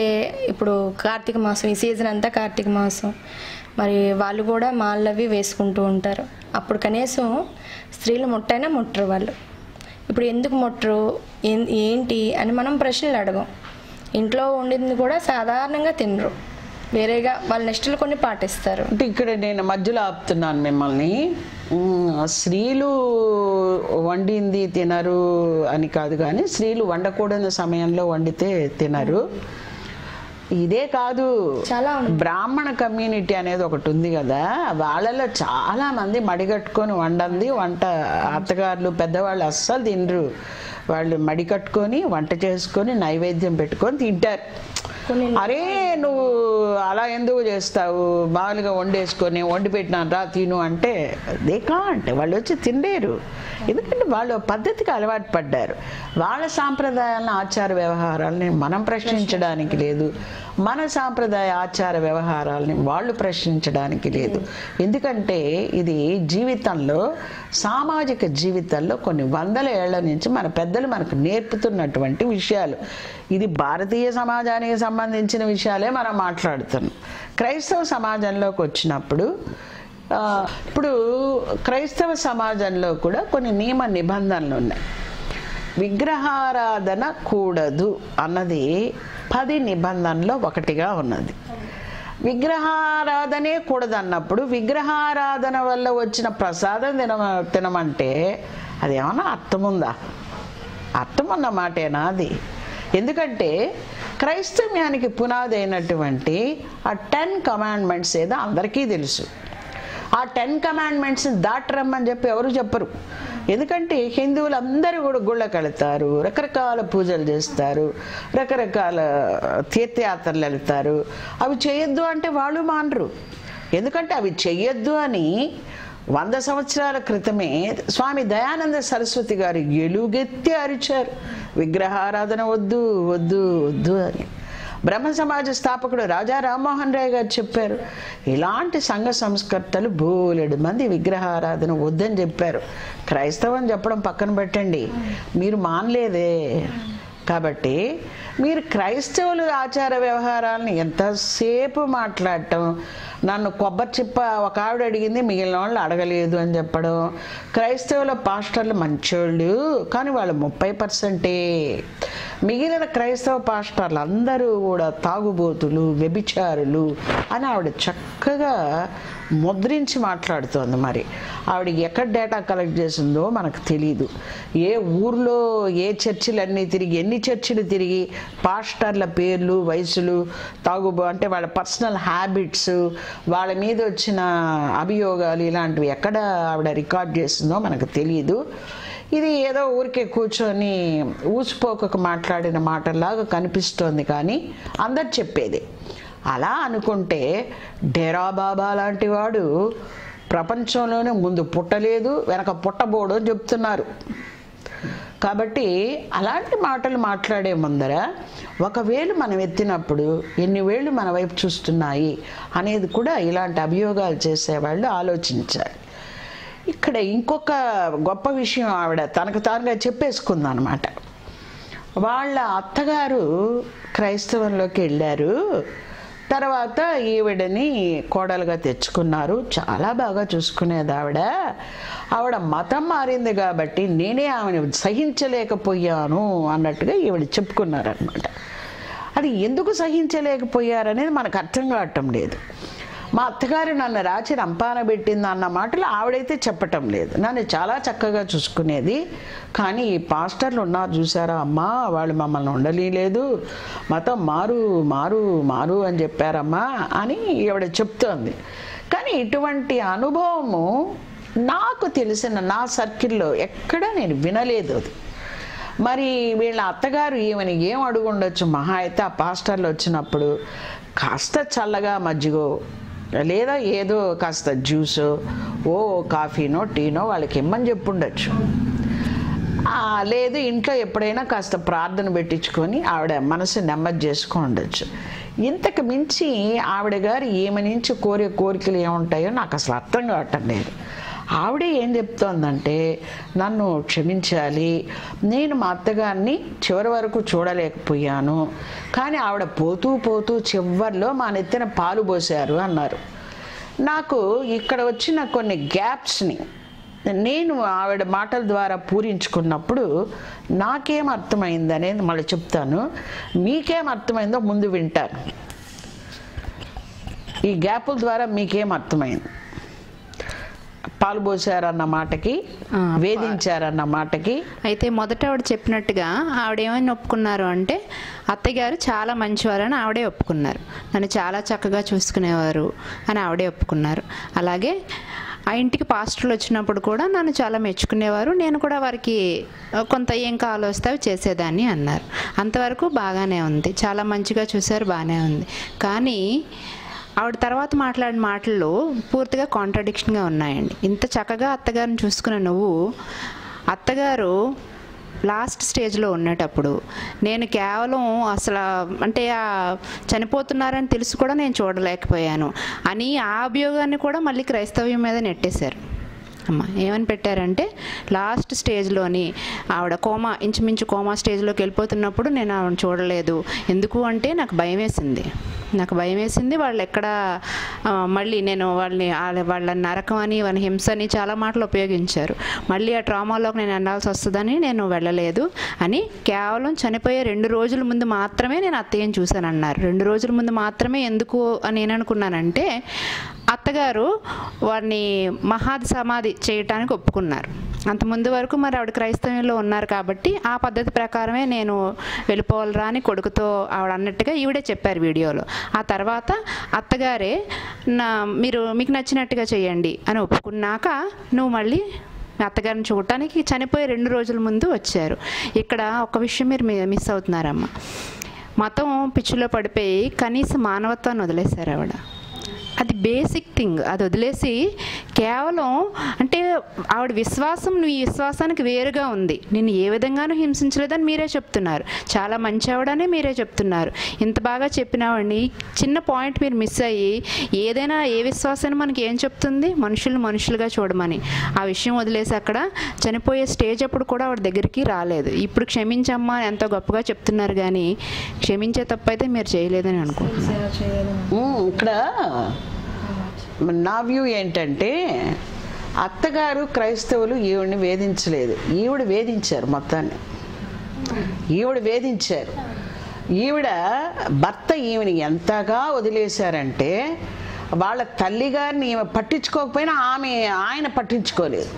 ఇప్పుడు కార్తీక మాసం ఈ సీజన్ అంతా కార్తీక మాసం. మరి వాళ్ళు కూడా మాళ్ళవి వేసుకుంటూ ఉంటారు. అప్పుడు కనీసం స్త్రీలు ముట్టైనా ముట్టరు వాళ్ళు. ఇప్పుడు ఎందుకు ముట్టరు? ఏం- ఏంటి? అని మనం ప్రశ్నలు అడగం. ఇంట్లో వండింది కూడా సాధారణంగా తినరు. వేరేగా వాళ్ళ నెస్టులు కొన్ని పాటిస్తారు. అంటే ఇక్కడ నేను మధ్యలో ఆపుతున్నాను మిమ్మల్ని. స్త్రీలు వండింది తినరు అని కాదు కానీ స్త్రీలు వండకూడని సమయంలో వండితే తినరు. ఇదే కాదు. చాలా. బ్రాహ్మణ కమ్యూనిటీ అనేది ఒకటి ఉంది కదా. వాళ్ళలో చాలా మంది మడిగట్టుకొని వండంది వంట అత్తగారులు పెద్దవాళ్ళు అస్సలు తినరు. వాళ్ళు మడికట్టుకొని వంట చేసుకొని నైవేద్యం పెట్టుకొని తింటారు. అరే నువ్వు అలా ఎందుకు చేస్తావు? మామూలుగా వండేసుకొని వండి పెట్టినాను రా తిను అంటే దే కాంట్. వాళ్ళు వచ్చి తినలేరు. ఎందుకంటే వాళ్ళు పద్ధతికి అలవాటు పడ్డారు. వాళ్ళ సాంప్రదాయాలను ఆచార వ్యవహారాలని మనం ప్రశ్నించడానికి లేదు. మన సాంప్రదాయ ఆచార వ్యవహారాలని వాళ్ళు ప్రశ్నించడానికి లేదు. ఎందుకంటే ఇది జీవితంలో సామాజిక జీవితంలో కొన్ని వందల ఏళ్ళ నుంచి మన పెద్దలు మనకు నేర్పుతున్నటువంటి విషయాలు. ఇది భారతీయ సమాజానికి సంబంధించిన విషయాలే మనం మాట్లాడుతున్నాం. క్రైస్తవ సమాజంలోకి వచ్చినప్పుడు ఇప్పుడు క్రైస్తవ సమాజంలో కూడా కొన్ని నియమ నిబంధనలు ఉన్నాయి. విగ్రహారాధన కూడదు అన్నది పది నిబంధనలో ఒకటిగా ఉన్నది. విగ్రహారాధనే కూడదన్నప్పుడు విగ్రహారాధన వల్ల వచ్చిన ప్రసాదం తిన తినమంటే అది ఏమన్నా అర్థం ఉందా అర్థం ఉన్న మాటేనా అది? ఎందుకంటే క్రైస్తవ్యానికి పునాది అయినటువంటి ఆ టెన్ కమాండ్మెంట్స్ ఏదో అందరికీ తెలుసు. ఆ టెన్ కమాండ్మెంట్స్ని దాటరమ్మని చెప్పి ఎవరు చెప్పరు. ఎందుకంటే హిందువులు అందరూ కూడా గుళ్ళకి వెళతారు రకరకాల పూజలు చేస్తారు రకరకాల తీర్థయాత్రలు వెళ్తారు. అవి చేయొద్దు అంటే వాళ్ళు మానరు. ఎందుకంటే అవి చెయ్యొద్దు అని వంద సంవత్సరాల క్రితమే స్వామి దయానంద సరస్వతి గారు ఎలుగెత్తి అరిచారు. విగ్రహారాధన వద్దు వద్దు వద్దు అని. బ్రహ్మ సమాజ స్థాపకుడు రాజా రామ్మోహన్ రాయ్ గారు చెప్పారు ఇలాంటి సంఘ సంస్కర్తలు బోలెడు మంది విగ్రహారాధన వద్దని చెప్పారు. క్రైస్తవం చెప్పడం పక్కన పెట్టండి. మీరు మానలేదే. కాబట్టి మీరు క్రైస్తవులు ఆచార వ్యవహారాలను ఎంతసేపు మాట్లాడటం? నన్ను కొబ్బరి చిప్ప ఒక ఆవిడ అడిగింది మిగిలిన వాళ్ళు అడగలేదు అని చెప్పడం. క్రైస్తవుల పాస్టర్లు మంచోళ్ళు కానీ వాళ్ళు ముప్పై పర్సెంటే. మిగిలిన క్రైస్తవ పాస్టర్లు అందరూ కూడా తాగుబోతులు వ్యభిచారులు అని ఆవిడ చక్కగా ముద్రించి మాట్లాడుతోంది మరి. ఆవిడ ఎక్కడ డేటా కలెక్ట్ చేసిందో మనకు తెలియదు ఏ ఊర్లో ఏ చర్చిలన్నీ తిరిగి ఎన్ని చర్చిలు తిరిగి పాస్టర్ల పేర్లు వయసులు తాగుబో అంటే వాళ్ళ పర్సనల్ హ్యాబిట్స్ వాళ్ళ మీద వచ్చిన అభియోగాలు ఇలాంటివి ఎక్కడ ఆవిడ రికార్డ్ చేసిందో మనకు తెలియదు ఇది ఏదో ఊరికే కూర్చొని ఊసిపోకకు మాట్లాడిన మాటలాగా కనిపిస్తోంది కానీ అందరు చెప్పేది. అలా అనుకుంటే డేరా బాబా లాంటి వాడు ప్రపంచంలోనే ముందు పుట్టలేదు వెనక పుట్టబోడు అని చెప్తున్నారు. కాబట్టి అలాంటి మాటలు మాట్లాడే ముందర ఒకవేళ మనం ఎత్తినప్పుడు ఎన్ని వేళ్ళు మన వైపు చూస్తున్నాయి అనేది కూడా ఇలాంటి అభియోగాలు చేసేవాళ్ళు ఆలోచించాలి. ఇక్కడ ఇంకొక గొప్ప విషయం ఆవిడ తనకు తానుగా చెప్పేసుకుందనమాట వాళ్ళ అత్తగారు క్రైస్తవంలోకి వెళ్ళారు. తర్వాత ఈవిడని కోడలుగా తెచ్చుకున్నారు. చాలా బాగా చూసుకునేది ఆవిడ. ఆవిడ మతం మారింది కాబట్టి నేనే ఆమెను సహించలేకపోయాను అన్నట్టుగా ఈవిడ చెప్పుకున్నారనమాట అది ఎందుకు సహించలేకపోయారనేది మనకు అర్థం కావటం లేదు. మా అత్తగారు నన్ను రాచి రంపాన పెట్టింది అన్న మాటలు ఆవిడైతే చెప్పటం లేదు. నన్ను చాలా చక్కగా చూసుకునేది. కానీ ఈ పాస్టర్లు ఉన్నారు చూసారా? అమ్మా వాళ్ళు మమ్మల్ని ఉండలేదు మతం మారు మారు మారు అని చెప్పారమ్మా అని ఈవిడ చెప్తోంది. కానీ ఇటువంటి అనుభవము నాకు తెలిసిన నా సర్కిల్లో ఎక్కడా నేను వినలేదు అది. మరి వీళ్ళ అత్తగారు ఈమెని ఏం అడుగుండొచ్చు? మహా అయితే ఆ పాస్టర్లు వచ్చినప్పుడు కాస్త చల్లగా మజ్జిగో లేదా ఏదో కాస్త జ్యూస్ ఓ కాఫీనో టీనో వాళ్ళకి ఇమ్మని చెప్పుండొచ్చు. లేదు ఇంట్లో ఎప్పుడైనా కాస్త ప్రార్థన పెట్టించుకొని ఆవిడ మనసు నెమ్మది చేసుకో ఉండొచ్చు. ఇంతకు మించి ఆవిడ గారు ఈమె నుంచి కోరే కోరికలు ఏముంటాయో నాకు అసలు అర్థం కావటం లేదు. ఆవిడే ఏం చెప్తోందంటే నన్ను క్షమించాలి. నేను మా అత్తగారిని చివరి వరకు చూడలేకపోయాను. కానీ ఆవిడ పోతూ పోతూ చివరిలో మా నెత్తిన పాలు పోశారు అన్నారు. నాకు ఇక్కడ వచ్చిన కొన్ని గ్యాప్స్ని నేను ఆవిడ మాటల ద్వారా పూరించుకున్నప్పుడు నాకేం అర్థమైంది అనేది మళ్ళీ చెప్తాను. మీకేం అర్థమైందో ముందు వింటాను. ఈ గ్యాపుల ద్వారా మీకేం అర్థమైంది? పాలు పోసారన్న మాటకి వేధించారన్న మాటకి. అయితే మొదట ఆవిడ చెప్పినట్టుగా ఆవిడ ఏమని ఒప్పుకున్నారు అంటే అత్తయ్య గారు చాలా మంచివారని ఆవిడే ఒప్పుకున్నారు. నన్ను చాలా చక్కగా చూసుకునేవారు అని ఆవిడే ఒప్పుకున్నారు. అలాగే ఆ ఇంటికి పాస్టర్లు వచ్చినప్పుడు కూడా నన్ను చాలా మెచ్చుకునేవారు. నేను కూడా వారికి కొంత ఏం కావాలో వస్తే అవి చేసేదాన్ని అన్నారు. అంతవరకు బాగానే ఉంది. చాలా మంచిగా చూశారు బాగానే ఉంది. కానీ ఆవిడ తర్వాత మాట్లాడిన మాటల్లో పూర్తిగా కాంట్రడిక్షన్గా ఉన్నాయండి. ఇంత చక్కగా అత్తగారిని చూసుకున్న నువ్వు అత్తగారు లాస్ట్ స్టేజ్లో ఉండేటప్పుడు నేను కేవలం అసలు అంటే ఆ చనిపోతున్నారని తెలిసి కూడా నేను చూడలేకపోయాను. అని ఆ అభియోగాన్ని కూడా మళ్ళీ క్రైస్తవ్యం మీద నెట్టేశారు. అమ్మ ఏమని పెట్టారంటే లాస్ట్ స్టేజ్లోని ఆవిడ కోమా ఇంచుమించు కోమా స్టేజ్లోకి వెళ్ళిపోతున్నప్పుడు నేను ఆవిడ చూడలేదు. ఎందుకు అంటే నాకు భయం వేసింది. నాకు భయం వేసింది వాళ్ళు ఎక్కడ మళ్ళీ నేను వాళ్ళని వాళ్ళ- వాళ్ళ నరకం అని వాళ్ళ హింస అని చాలా మాటలు ఉపయోగించారు. మళ్ళీ ఆ ట్రామాలోకి నేను వెళ్ళాల్సి వస్తుందని నేను వెళ్ళలేదు అని కేవలం చనిపోయే రెండు రోజుల ముందు మాత్రమే నేను అత్తయ్యని చూశాను అన్నారు రెండు రోజుల ముందు మాత్రమే ఎందుకు అని నేను అనుకున్నానంటే అత్తగారు వారిని మహాది సమాధి చేయటానికి ఒప్పుకున్నారు. అంత ముందు వరకు మరి ఆవిడ క్రైస్తవ్యంలో ఉన్నారు కాబట్టి ఆ పద్ధతి ప్రకారమే నేను వెళ్ళిపోవాలరా అని కొడుకుతో ఆవిడ అన్నట్టుగా ఈవిడే చెప్పారు వీడియోలో. ఆ తర్వాత అత్తగారే నా మీరు మీకు నచ్చినట్టుగా చేయండి అని ఒప్పుకున్నాక నువ్వు మళ్ళీ మీ అత్తగారిని చూడటానికి చనిపోయే రెండు రోజుల ముందు వచ్చారు. ఇక్కడ ఒక విషయం మీరు మిస్ అవుతున్నారమ్మా. మతం పిచ్చిలో పడిపోయి కనీస మానవత్వాన్ని వదిలేశారు ఆవిడ. అది బేసిక్ థింగ్ అది వదిలేసి కేవలం అంటే ఆవిడ విశ్వాసం నీ విశ్వాసానికి వేరుగా ఉంది. నిన్ను ఏ విధంగానూ హింసించలేదని మీరే చెప్తున్నారు. చాలా మంచి ఆవిడనే మీరే చెప్తున్నారు. ఇంత బాగా చెప్పినావండి చిన్న పాయింట్ మీరు మిస్ అయ్యి ఏదైనా ఏ విశ్వాసాన్ని మనకి ఏం చెప్తుంది? మనుషులు మనుషులుగా చూడమని. ఆ విషయం వదిలేసి అక్కడ చనిపోయే స్టేజ్ అప్పుడు కూడా ఆవిడ దగ్గరికి రాలేదు. ఇప్పుడు క్షమించమ్మా అని ఎంతో గొప్పగా చెప్తున్నారు కానీ క్షమించే తప్పైతే మీరు చేయలేదని అనుకుంటున్నాను. ఇక్కడ నా వ్యూ ఏంటంటే అత్తగారు క్రైస్తవులు ఈవిడిని వేధించలేదు. ఈవిడ వేధించారు మొత్తాన్ని. ఈవిడ వేధించారు. ఈవిడ భర్త ఈవిని ఎంతగా వదిలేశారంటే వాళ్ళ తల్లిగారిని ఈమె పట్టించుకోకపోయినా ఆమె ఆయన పట్టించుకోలేదు.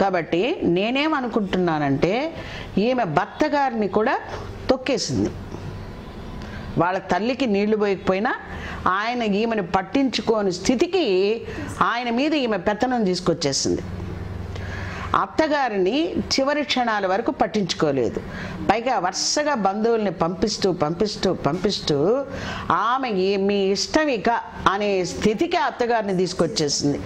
కాబట్టి నేనేమనుకుంటున్నానంటే ఈమె భర్త గారిని కూడా తొక్కేసింది. వాళ్ళ తల్లికి నీళ్ళు పోయకపోయినా ఆయన ఈమెను పట్టించుకోని స్థితికి ఆయన మీద ఈమె పెత్తనం తీసుకొచ్చేసింది. అత్తగారిని చివరి క్షణాల వరకు పట్టించుకోలేదు. పైగా వరుసగా బంధువుల్ని పంపిస్తూ పంపిస్తూ పంపిస్తూ ఆమె మీ ఇష్టం ఇక అనే స్థితికి అత్తగారిని తీసుకొచ్చేసింది.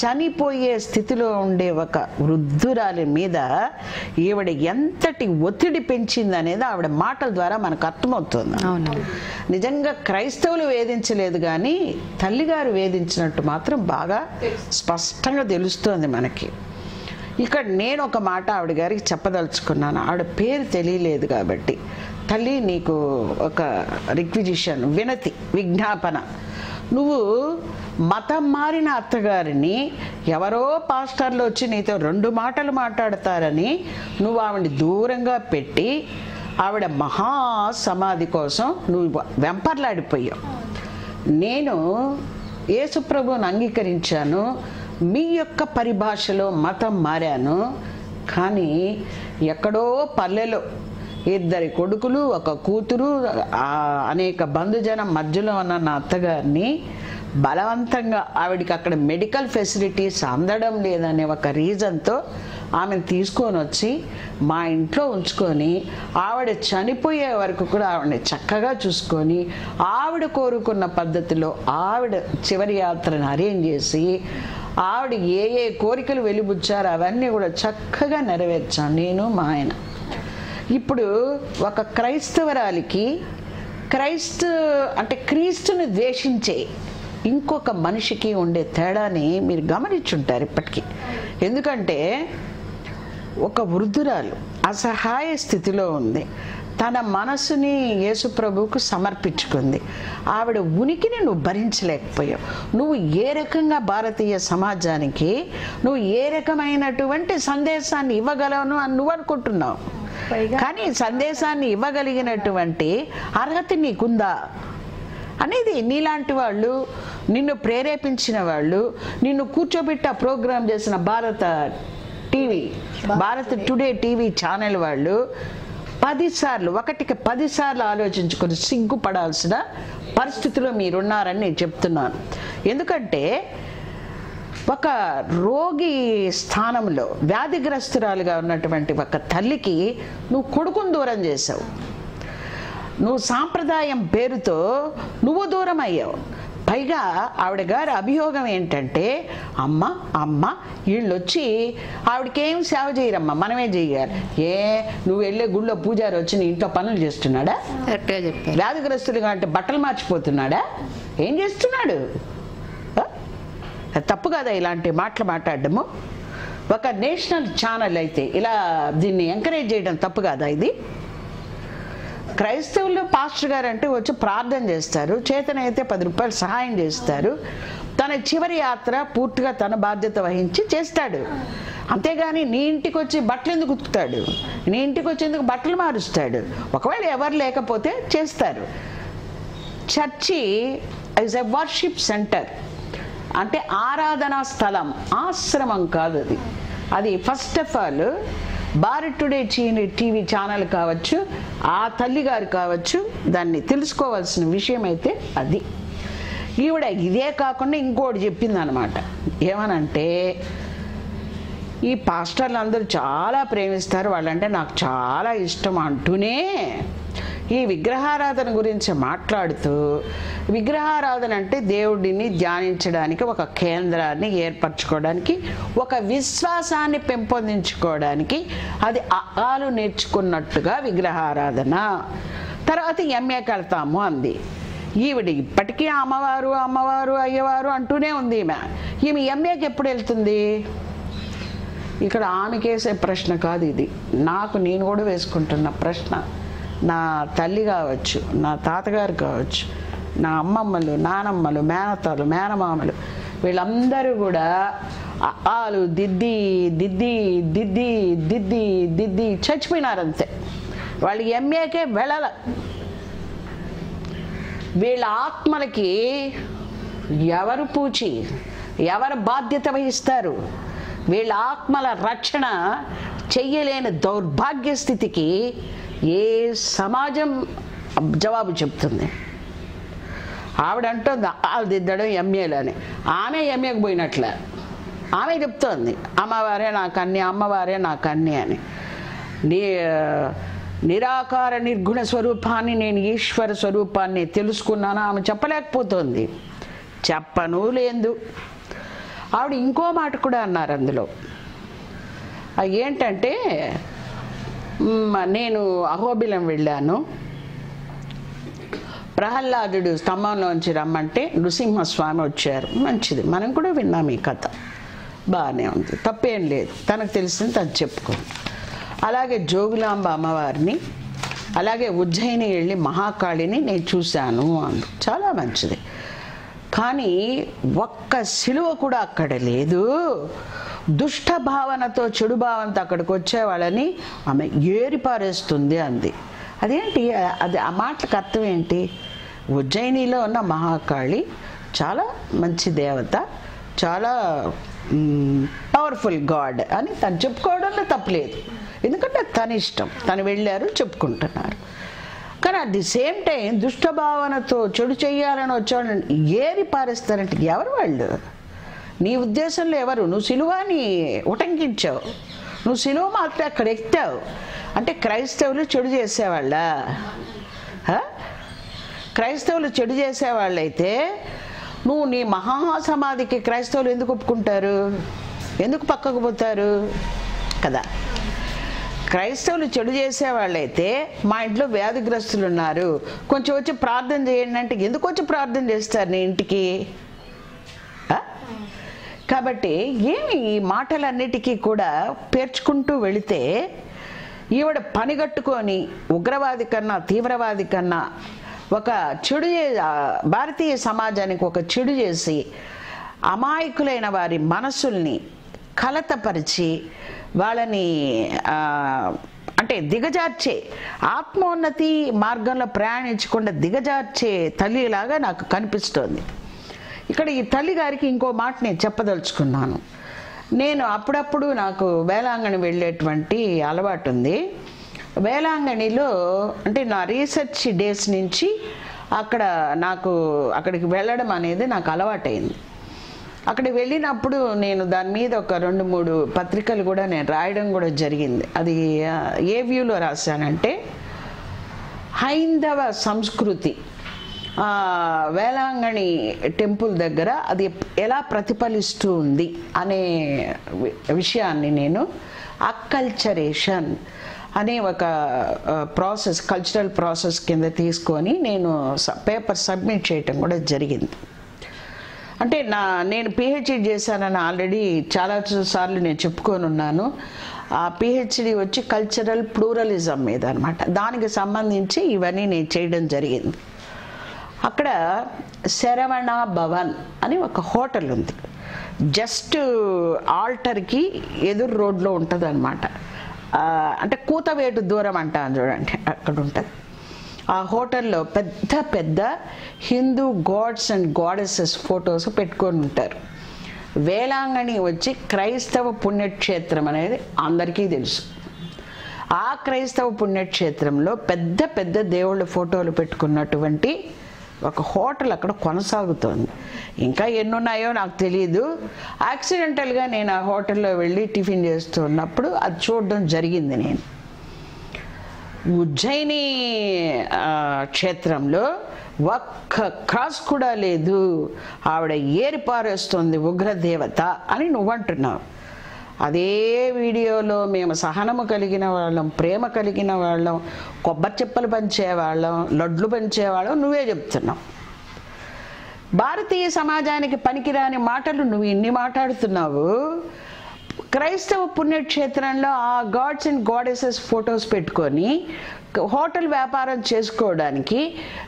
చనిపోయే స్థితిలో ఉండే ఒక వృద్ధురాలి మీద ఈవిడ ఎంతటి ఒత్తిడి పెంచింది అనేది ఆవిడ మాటల ద్వారా మనకు అర్థమవుతుంది. అవును. నిజంగా క్రైస్తవులు వేధించలేదు కానీ తల్లిగారు వేధించినట్టు మాత్రం బాగా స్పష్టంగా తెలుస్తోంది మనకి. ఇక్కడ నేను ఒక మాట ఆవిడ గారికి చెప్పదలుచుకున్నాను. ఆవిడ పేరు తెలియలేదు కాబట్టి. తల్లి నీకు ఒక రిక్విజిషన్ వినతి విజ్ఞాపన. నువ్వు మతం మారిన అత్తగారిని ఎవరో పాస్టర్లు వచ్చి నీతో రెండు మాటలు మాట్లాడతారని నువ్వు ఆవిడని దూరంగా పెట్టి ఆవిడ మహా సమాధి కోసం నువ్వు వెంపర్లాడిపోయావు. నేను యేసుప్రభుని అంగీకరించాను. మీ యొక్క పరిభాషలో మతం మారాను కానీ ఎక్కడో పల్లెలో ఇద్దరి కొడుకులు ఒక కూతురు అనేక బంధుజనం మధ్యలో ఉన్న నా అత్తగారిని బలవంతంగా ఆవిడకి అక్కడ మెడికల్ ఫెసిలిటీస్ అందడం లేదనే ఒక రీజన్తో ఆమెను తీసుకొని వచ్చి మా ఇంట్లో ఉంచుకొని ఆవిడ చనిపోయే వరకు కూడా ఆవిడని చక్కగా చూసుకొని ఆవిడ కోరుకున్న పద్ధతిలో ఆవిడ చివరి యాత్రను అరేంజ్ చేసి ఆవిడ ఏ ఏ కోరికలు వెలిబుచ్చారో అవన్నీ కూడా చక్కగా నెరవేర్చాను. నేను మా ఆయన. ఇప్పుడు ఒక క్రైస్తవరాలికి క్రైస్త అంటే క్రీస్తుని ద్వేషించే ఇంకొక మనిషికి ఉండే తేడాని మీరు గమనించుంటారు ఇప్పటికీ. ఎందుకంటే ఒక వృద్ధురాలు అసహాయ స్థితిలో ఉంది. తన మనసుని యేసుప్రభువుకు సమర్పించుకుంది. ఆవిడ ఉనికిని నువ్వు భరించలేకపోయావు. నువ్వు ఏ రకంగా భారతీయ సమాజానికి నువ్వు ఏ రకమైనటువంటి సందేశాన్ని ఇవ్వగలవును అని నువ్వు అనుకుంటున్నావు? కానీ సందేశాన్ని ఇవ్వగలిగినటువంటి అర్హత నీకుందా? అనేది నీలాంటి వాళ్ళు నిన్ను ప్రేరేపించిన వాళ్ళు నిన్ను కూర్చోబెట్టి ఆ ప్రోగ్రామ్ చేసిన Bharata TV Bharat today TV channel వాళ్ళు పదిసార్లు ఒకటికి పదిసార్లు ఆలోచించుకొని సిగ్గుపడాల్సిన పరిస్థితిలో మీరున్నారని నేను చెప్తున్నాను. ఎందుకంటే ఒక రోగి స్థానంలో వ్యాధిగ్రస్తురాలుగా ఉన్నటువంటి ఒక తల్లికి నువ్వు కొడుకుని దూరం చేసావు నువ్వు సాంప్రదాయం పేరుతో నువ్వు దూరం అయ్యావు పైగా ఆవిడ గారి అభియోగం ఏంటంటే అమ్మ అమ్మ వీళ్ళు వచ్చి ఆవిడకేం సేవ చేయరమ్మా మనమే చెయ్యాలి ఏ నువ్వు వెళ్ళే గుళ్ళో పూజారి వచ్చి నీ ఇంట్లో పనులు చేస్తున్నాడా? వ్యాధిగ్రస్తులుగా అంటే బట్టలు మార్చిపోతున్నాడా? ఏం చేస్తున్నాడు? తప్పు కదా ఇలాంటి మాటలు మాట్లాడడము? ఒక నేషనల్ ఛానల్ అయితే ఇలా దీన్ని ఎంకరేజ్ చేయడం తప్పు కాదా ఇది? క్రైస్తవుల్లో పాస్టర్ గారు అంటే వచ్చి ప్రార్థన చేస్తారు. చేతనైతే పది రూపాయలు సహాయం చేస్తారు. తన చివరి యాత్ర పూర్తిగా తన బాధ్యత వహించి చేస్తాడు. అంతేగాని నీ ఇంటికి వచ్చి బట్టలు ఎందుకు ఉతుకుతాడు? నీ ఇంటికి వచ్చేందుకు బట్టలు మారుస్తాడు? ఒకవేళ ఎవరు లేకపోతే చేస్తారు. Church is a worship centre అంటే ఆరాధనా స్థలం ఆశ్రమం కాదు అది. అది first of all Bharat today చీని TV channel కావచ్చు ఆ తల్లి గారు కావచ్చు దాన్ని తెలుసుకోవాల్సిన విషయం అయితే అది. ఈవిడ ఇదే కాకుండా ఇంకోటి చెప్పింది అనమాట ఏమనంటే ఈ పాస్టర్లు అందరూ చాలా ప్రేమిస్తారు. వాళ్ళంటే నాకు చాలా ఇష్టం అంటూనే ఈ విగ్రహారాధన గురించి మాట్లాడుతూ విగ్రహారాధన అంటే దేవుడిని ధ్యానించడానికి ఒక కేంద్రాన్ని ఏర్పరచుకోవడానికి ఒక విశ్వాసాన్ని పెంపొందించుకోవడానికి అది ఆలు నేర్చుకున్నట్టుగా విగ్రహారాధన. తర్వాత ఎంఏ కడతాము అంది. ఈవిడ ఇప్పటికీ అమ్మవారు అమ్మవారు అయ్యవారు అంటూనే ఉంది ఈమె. ఈమె ఎంఏకి ఎప్పుడు వెళ్తుంది? ఇక్కడ ఆమెకేసే ప్రశ్న కాదు ఇది. నాకు నేను కూడా వేసుకుంటున్న ప్రశ్న. నా తల్లి కావచ్చు నా తాతగారు కావచ్చు నా అమ్మమ్మలు నానమ్మలు మేనత్తలు మేనమామలు వీళ్ళందరూ కూడా ఆలు దిద్ది దిద్ది దిద్ది దిద్ది దిద్ది చచ్చిపోయినారంతే. వాళ్ళు ఎంఏకే వెళ్ళాల. వీళ్ళ ఆత్మలకి ఎవరు పూచి ఎవరు బాధ్యత వహిస్తారు? వీళ్ళ ఆత్మల రక్షణ చెయ్యలేని దౌర్భాగ్య స్థితికి ఏ సమాజం జవాబు చెప్తుంది? ఆవిడ అంటుంది ఆలు దిద్దడం ఎంఏలు అని. ఆమె ఎంఏకి పోయినట్లే. ఆమె చెప్తోంది అమ్మవారే నాకు అన్ని అమ్మవారే నాకు కన్య అని. నీ నిరాకార నిర్గుణ స్వరూపాన్ని నేను ఈశ్వర స్వరూపాన్ని తెలుసుకున్నాను? ఆమె చెప్పలేకపోతుంది. చెప్పను లేదు. ఆవిడ ఇంకో మాట కూడా అన్నారు అందులో. అది ఏంటంటే నేను అహోబిలం వెళ్ళాను. ప్రహ్లాదుడు స్తంభంలోంచి రమ్మంటే నృసింహస్వామి వచ్చారు. మంచిది. మనం కూడా విన్నాం ఈ కథ. బాగానే ఉంది. తప్పేం లేదు. తనకు తెలిసింది తను చెప్పుకుంది అలాగే జోగులాంబ అమ్మవారిని అలాగే ఉజ్జయిని వెళ్ళి మహాకాళిని నేను చూశాను అంది. చాలా మంచిది. కానీ ఒక్క సిలువ కూడా అక్కడ లేదు. దుష్ట భావనతో చెడు భావనతో అక్కడికి వచ్చే వాళ్ళని ఆమె ఏరిపారేస్తుంది అంది. అదేంటి? అది ఆ మాటలకు అర్థం ఏంటి? ఉజ్జయినిలో ఉన్న మహాకాళి చాలా మంచి దేవత చాలా పవర్ఫుల్ గాడ్ అని తను చెప్పుకోవడంలో తప్పలేదు ఎందుకంటే తన ఇష్టం తను వెళ్ళారు చెప్పుకుంటున్నారు. కానీ అట్ ది సేమ్ టైం దుష్ట భావనతో చెడు చేయాలని వచ్చాడు. ఏరి పారేస్తారంటే ఎవరు వాళ్ళు? నీ ఉద్దేశంలో ఎవరు? నువ్వు సిలువాని ఉటంకించావు. నువ్వు సిలువ మాత్రం అక్కడ ఎక్కావు. అంటే క్రైస్తవులు చెడు చేసేవాళ్ళ? క్రైస్తవులు చెడు చేసేవాళ్ళైతే నువ్వు నీ మహాసమాధికి క్రైస్తవులు ఎందుకు ఒప్పుకుంటారు? ఎందుకు పక్కకు పోతారు? కదా. క్రైస్తవులు చెడు చేసేవాళ్ళైతే మా ఇంట్లో వ్యాధిగ్రస్తులు ఉన్నారు కొంచెం వచ్చి ప్రార్థన చేయండి అంటే ఎందుకు వచ్చి ప్రార్థన చేస్తారు నీ ఇంటికి? కాబట్టి ఏమి ఈ మాటలన్నిటికీ కూడా పేర్చుకుంటూ వెళితే ఈవిడ పనిగట్టుకొని ఉగ్రవాది కన్నా తీవ్రవాది కన్నా ఒక చెడు భారతీయ సమాజానికి ఒక చెడు చేసి అమాయకులైన వారి మనసుల్ని కలతపరిచి వాళ్ళని అంటే దిగజార్చే ఆత్మోన్నతి మార్గంలో ప్రయాణించకుండా దిగజార్చే తల్లిలాగా నాకు కనిపిస్తోంది. ఇక్కడ ఈ తల్లి గారికి ఇంకో మాట నేను చెప్పదలుచుకున్నాను. నేను అప్పుడప్పుడు నాకు వేలాంగణి వెళ్ళేటువంటి అలవాటు ఉంది వేలాంగణిలో అంటే నా రీసెర్చ్ డేస్ నుంచి అక్కడ నాకు అక్కడికి వెళ్ళడం అనేది నాకు అలవాటైంది. అక్కడ వెళ్ళినప్పుడు నేను దాని మీద ఒక రెండు మూడు పత్రికలు కూడా నేను రాయడం కూడా జరిగింది. అది ఏ వ్యూలో రాశానంటే హైందవ సంస్కృతి వేలాంగణి టెంపుల్ దగ్గర అది ఎలా ప్రతిఫలిస్తూ ఉంది అనే వి- విషయాన్ని నేను అక్కల్చరేషన్ అనే ఒక ప్రాసెస్ కల్చరల్ ప్రాసెస్ కింద తీసుకొని నేను పేపర్ సబ్మిట్ చేయటం కూడా జరిగింది. అంటే నా నేను పిహెచ్డి చేశానని ఆల్రెడీ చాలా సార్లు నేను చెప్పుకొని ఉన్నాను. ఆ పిహెచ్డి వచ్చి కల్చరల్ ప్లూరలిజం మీద అనమాట దానికి సంబంధించి ఇవన్నీ నేను చేయడం జరిగింది. అక్కడ శరవణ భవన్ అని ఒక హోటల్ ఉంది. జస్ట్ ఆల్టర్కి ఎదురు రోడ్లో ఉంటుంది అనమాట అంటే కూతవేటు దూరం అంటాను చూడండి అక్కడ ఉంటుంది. ఆ హోటల్లో పెద్ద పెద్ద Hindu gods and goddesses photos పెట్టుకొని ఉంటారు. వేలాంగణి వచ్చి క్రైస్తవ పుణ్యక్షేత్రం అనేది అందరికీ తెలుసు. ఆ క్రైస్తవ పుణ్యక్షేత్రంలో పెద్ద పెద్ద దేవుళ్ళ ఫోటోలు పెట్టుకున్నటువంటి ఒక హోటల్ అక్కడ కొనసాగుతోంది. ఇంకా ఎన్నున్నాయో నాకు తెలియదు యాక్సిడెంటల్గా నేను ఆ హోటల్లో వెళ్ళి టిఫిన్ చేస్తున్నప్పుడు అది చూడడం జరిగింది నేను. ఉజ్జయిని క్షేత్రంలో ఒక్క క్రాస్ కూడా లేదు. ఆవిడ ఏరిపారేస్తుంది ఉగ్రదేవత అని నువ్వంటున్నావు. అదే వీడియోలో మేము సహనము కలిగిన వాళ్ళం ప్రేమ కలిగిన వాళ్ళం కొబ్బరి చెప్పలు పంచేవాళ్ళం లడ్లు పంచేవాళ్ళం నువ్వే చెప్తున్నావు. భారతీయ సమాజానికి పనికిరాని మాటలు నువ్వు ఇన్ని మాట్లాడుతున్నావు. క్రైస్తవ పుణ్యక్షేత్రంలో ఆ గాడ్స్ అండ్ గాడెసెస్ ఫొటోస్ పెట్టుకొని హోటల్ వ్యాపారం చేసుకోవడానికి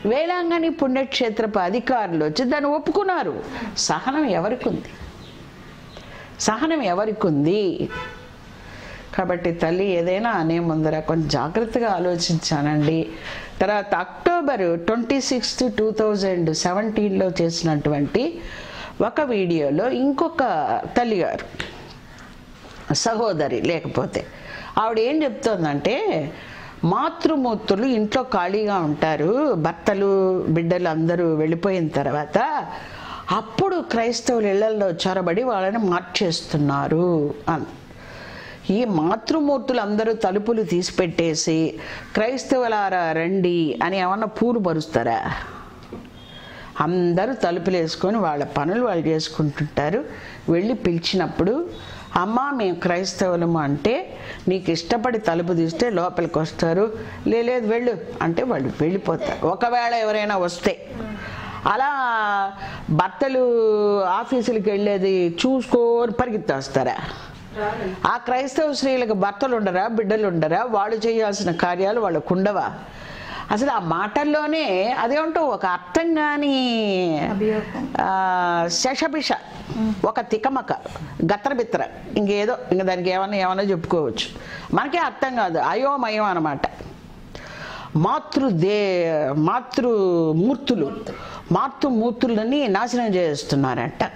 వేలాంగణి పుణ్యక్షేత్రపు అధికారులు వచ్చి దాన్ని ఒప్పుకున్నారు. సహనం ఎవరికి ఉంది సహనం ఎవరికి ఉంది కాబట్టి తల్లి ఏదైనా అనే ముందర కొంచెం జాగ్రత్తగా ఆలోచించానండి. తర్వాత October twenty sixth two thousand సెవెంటీన్లో చేసినటువంటి ఒక వీడియోలో ఇంకొక తల్లిగారు సహోదరి లేకపోతే. ఆవిడ ఏం చెప్తోందంటే మాతృమూర్తులు ఇంట్లో ఖాళీగా ఉంటారు భర్తలు బిడ్డలు అందరూ వెళ్ళిపోయిన తర్వాత అప్పుడు క్రైస్తవులు ఇళ్ళలో చొరబడి వాళ్ళని మార్చేస్తున్నారు అని. ఈ మాతృమూర్తులు అందరూ తలుపులు తీసిపెట్టేసి క్రైస్తవులారా రండి అని ఏమన్నా పూలు పరుస్తారా అందరూ తలుపులు వేసుకొని వాళ్ళ పనులు వాళ్ళు చేసుకుంటుంటారు. వెళ్ళి పిలిచినప్పుడు అమ్మ మేము క్రైస్తవులము అంటే నీకు ఇష్టపడి తలుపు తీస్తే లోపలికి వస్తారు. "లే, లేదు వెళ్ళు అంటే వాళ్ళు వెళ్ళిపోతారు. ఒకవేళ ఎవరైనా వస్తే. అలా భర్తలు ఆఫీసులకు వెళ్ళేది చూసుకొని పరిగెత్తేస్తారా ఆ క్రైస్తవ స్త్రీలకు భర్తలు ఉండరా బిడ్డలు ఉండరా? వాళ్ళు చేయాల్సిన కార్యాలు వాళ్ళకు ఉండవా? అసలు ఆ మాటల్లోనే అదేంటో ఒక అర్థం కాని శషభిష. ఒక తికమక గత్రబిత్ర. ఇంకేదో ఇంక దానికి ఏమన్నా ఏమన్నా చెప్పుకోవచ్చు. మనకే అర్థం కాదు అయోమయం అనమాట మాతృదే మాతృమూర్తులు మాతృమూర్తులని నాశనం చేస్తున్నారంట.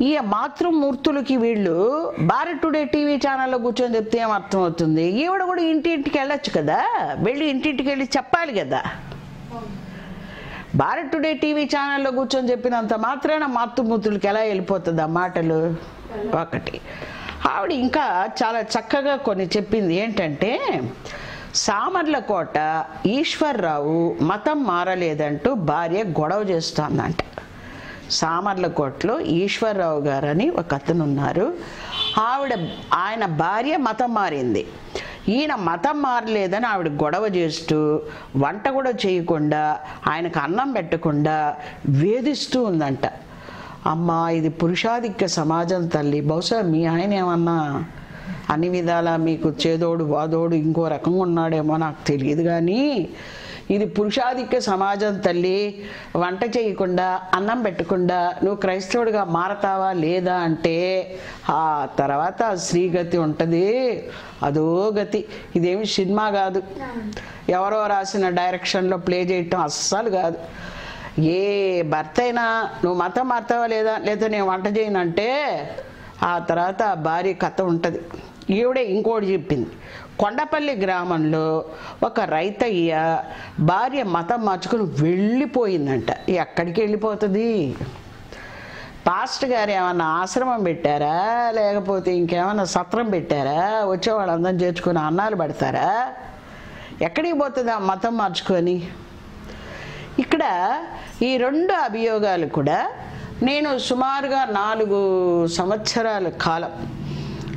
ఈ మాతృమూర్తులకి వీళ్ళు భారత్ టుడే టీవీ ఛానల్లో కూర్చొని చెప్తే ఏం అర్థమవుతుంది? ఈవిడ కూడా ఇంటింటికి వెళ్ళొచ్చు కదా? వెళ్ళి ఇంటింటికి వెళ్ళి చెప్పాలి కదా? భారత్ టుడే టీవీ ఛానల్లో కూర్చొని చెప్పినంత మాత్రాన మాతృమూర్తులకి ఎలా వెళ్ళిపోతుంది ఆ మాటలు? ఒకటి. ఆవిడ ఇంకా చాలా చక్కగా కొన్ని చెప్పింది ఏంటంటే సామర్లకోట ఈశ్వర్రావు మతం మారలేదంటూ భార్య గొడవ చేస్తోందంట. సామర్లకోటలో ఈశ్వర్రావు గారని ఒక అతను ఉన్నారు ఆవిడ ఆయన భార్య మతం మారింది. ఈయన మతం మారలేదని ఆవిడ గొడవ చేస్తూ వంట కూడా చేయకుండా ఆయనకు అన్నం పెట్టకుండా వేధిస్తూ ఉందంట. అమ్మా ఇది పురుషాధిక్య సమాజం తల్లి. బహుశా మీ ఆయన ఏమన్నా అన్ని విధాలా మీకు చేదోడు వాదోడు ఇంకో రకంగా ఉన్నాడేమో నాకు తెలియదు కానీ ఇది పురుషాధిక్య సమాజం తల్లి వంట చేయకుండా అన్నం పెట్టకుండా నువ్వు క్రైస్తవుడిగా మారతావా లేదా అంటే ఆ తర్వాత శ్రీగతి ఉంటుంది. అదో గతి. ఇదేమి సినిమా కాదు. ఎవరో రాసిన డైరెక్షన్లో ప్లే చేయటం అస్సలు కాదు. ఏ భర్త అయినా నువ్వు మతం మారుతావా లేదా? లేదా నేను వంట చేయనంటే ఆ తర్వాత భార్య కథ ఉంటుంది. ఈవిడే ఇంకోటి చెప్పింది. కొండపల్లి గ్రామంలో ఒక రైతయ్య భార్య మతం మార్చుకుని వెళ్ళిపోయిందంట. ఎక్కడికి వెళ్ళిపోతుంది? పాస్ట్ గారు ఏమన్నా ఆశ్రమం పెట్టారా? లేకపోతే ఇంకేమన్నా సత్రం పెట్టారా? వచ్చే వాళ్ళందరం చేర్చుకుని అన్నాలు పెడతారా? ఎక్కడికి పోతుంది ఆ మతం మార్చుకొని? ఇక్కడ ఈ రెండు అభియోగాలు కూడా నేను సుమారుగా నాలుగు సంవత్సరాల కాలం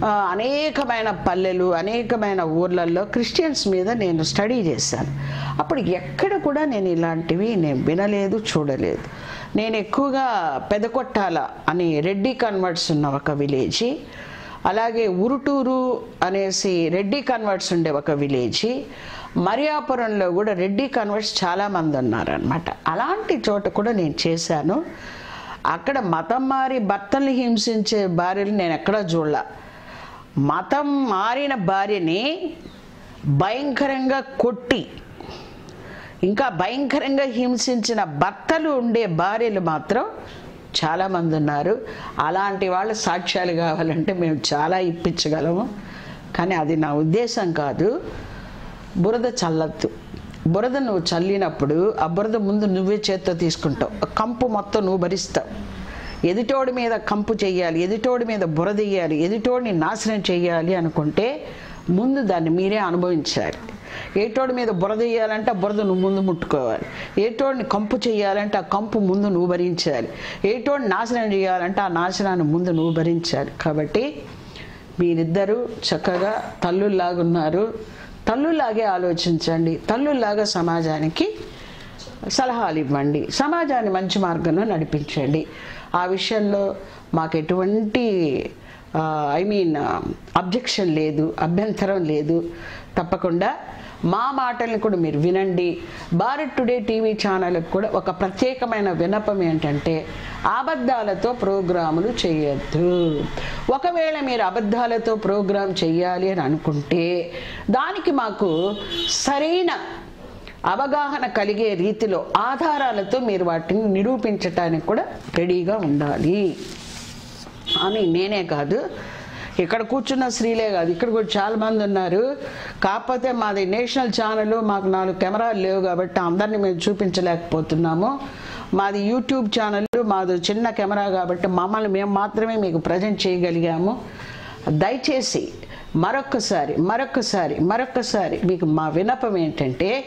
అనేకమైన పల్లెలు అనేకమైన ఊర్లలో క్రిస్టియన్స్ మీద నేను స్టడీ చేశాను. అప్పుడు ఎక్కడ కూడా నేను ఇలాంటివి నేను వినలేదు చూడలేదు. నేను ఎక్కువగా పెదకొట్టాల అని రెడ్డి కన్వర్ట్స్ ఉన్న ఒక విలేజీ అలాగే ఉరుటూరు అనేసి రెడ్డి కన్వర్ట్స్ ఉండే ఒక విలేజీ మరియాపురంలో కూడా రెడ్డి కన్వర్ట్స్ చాలామంది ఉన్నారనమాట అలాంటి చోట కూడా నేను చేశాను. అక్కడ మతం మారి భర్తల్ని హింసించే భార్యలు నేను ఎక్కడా చూడలే. మతం మారిన భార్యని భయంకరంగా కొట్టి ఇంకా భయంకరంగా హింసించిన భర్తలు ఉండే భార్యలు మాత్రం చాలామంది ఉన్నారు. అలాంటి వాళ్ళ సాక్ష్యాలు కావాలంటే మేము చాలా ఇప్పించగలము. కానీ అది నా ఉద్దేశం కాదు. బురద చల్లద్దు. బురద నువ్వు చల్లినప్పుడు ఆ బురద ముందు నువ్వే చేత్తో తీసుకుంటావు. కంపు మొత్తం నువ్వు భరిస్తావు. ఎదుటోడి మీద కంపు చేయాలి ఎదుటోడి మీద బురదెయ్యాలి ఎదుటోడిని నాశనం చేయాలి అనుకుంటే ముందు దాన్ని మీరే అనుభవించాలి. ఏటోడి మీద బురద వేయాలంటే ఆ బురద నువ్వు ముందు ముట్టుకోవాలి. ఏటోడిని కంపు చేయాలంటే ఆ కంపు ముందు నువ్వు భరించాలి. ఏటోడిని నాశనం చేయాలంటే ఆ నాశనాన్ని ముందు నువ్వు భరించాలి. కాబట్టి మీరిద్దరూ చక్కగా తల్లుల్లాగున్నారు. తల్లులాగే ఆలోచించండి. తల్లుల్లాగా సమాజానికి సలహాలు ఇవ్వండి సమాజాన్ని మంచి మార్గంలో నడిపించండి. ఆ విషయంలో మాకు ఎటువంటి ఐ మీన్ అబ్జెక్షన్ లేదు అభ్యంతరం లేదు. తప్పకుండా మా మాటల్ని కూడా మీరు వినండి. భారత్ టుడే టీవీ ఛానల్కి కూడా ఒక ప్రత్యేకమైన వినపం ఏంటంటే అబద్ధాలతో ప్రోగ్రాములు చేయొద్దు. ఒకవేళ మీరు అబద్ధాలతో ప్రోగ్రాం చేయాలి అని అనుకుంటే దానికి మాకు సరైన అవగాహన కలిగే రీతిలో ఆధారాలతో మీరు వాటిని నిరూపించటానికి కూడా రెడీగా ఉండాలి. అని నేనే కాదు. ఇక్కడ కూర్చున్న స్త్రీలే కాదు. ఇక్కడ కూడా చాలామంది ఉన్నారు. కాకపోతే మాది నేషనల్ ఛానల్ మాకు నాలుగు కెమెరాలు లేవు కాబట్టి అందరినీ మేము చూపించలేకపోతున్నాము. మాది యూట్యూబ్ ఛానల్ మాది చిన్న కెమెరా కాబట్టి మమ్మల్ని మేము మాత్రమే మీకు ప్రజెంట్ చేయగలిగాము. దయచేసి మరొక్కసారి మరొక్కసారి మరొక్కసారి మీకు మా విన్నపం ఏంటంటే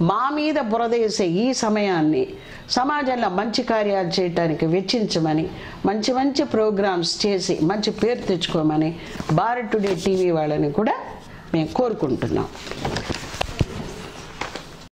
మా మీద బురదేసే ఈ సమయాన్ని సమాజంలో మంచి కార్యాలు చేయటానికి వెచ్చించమని మంచి మంచి ప్రోగ్రామ్స్ చేసి మంచి పేరు తెచ్చుకోమని భారత్ టుడే టీవీ వాళ్ళని కూడా మేము కోరుకుంటున్నాం.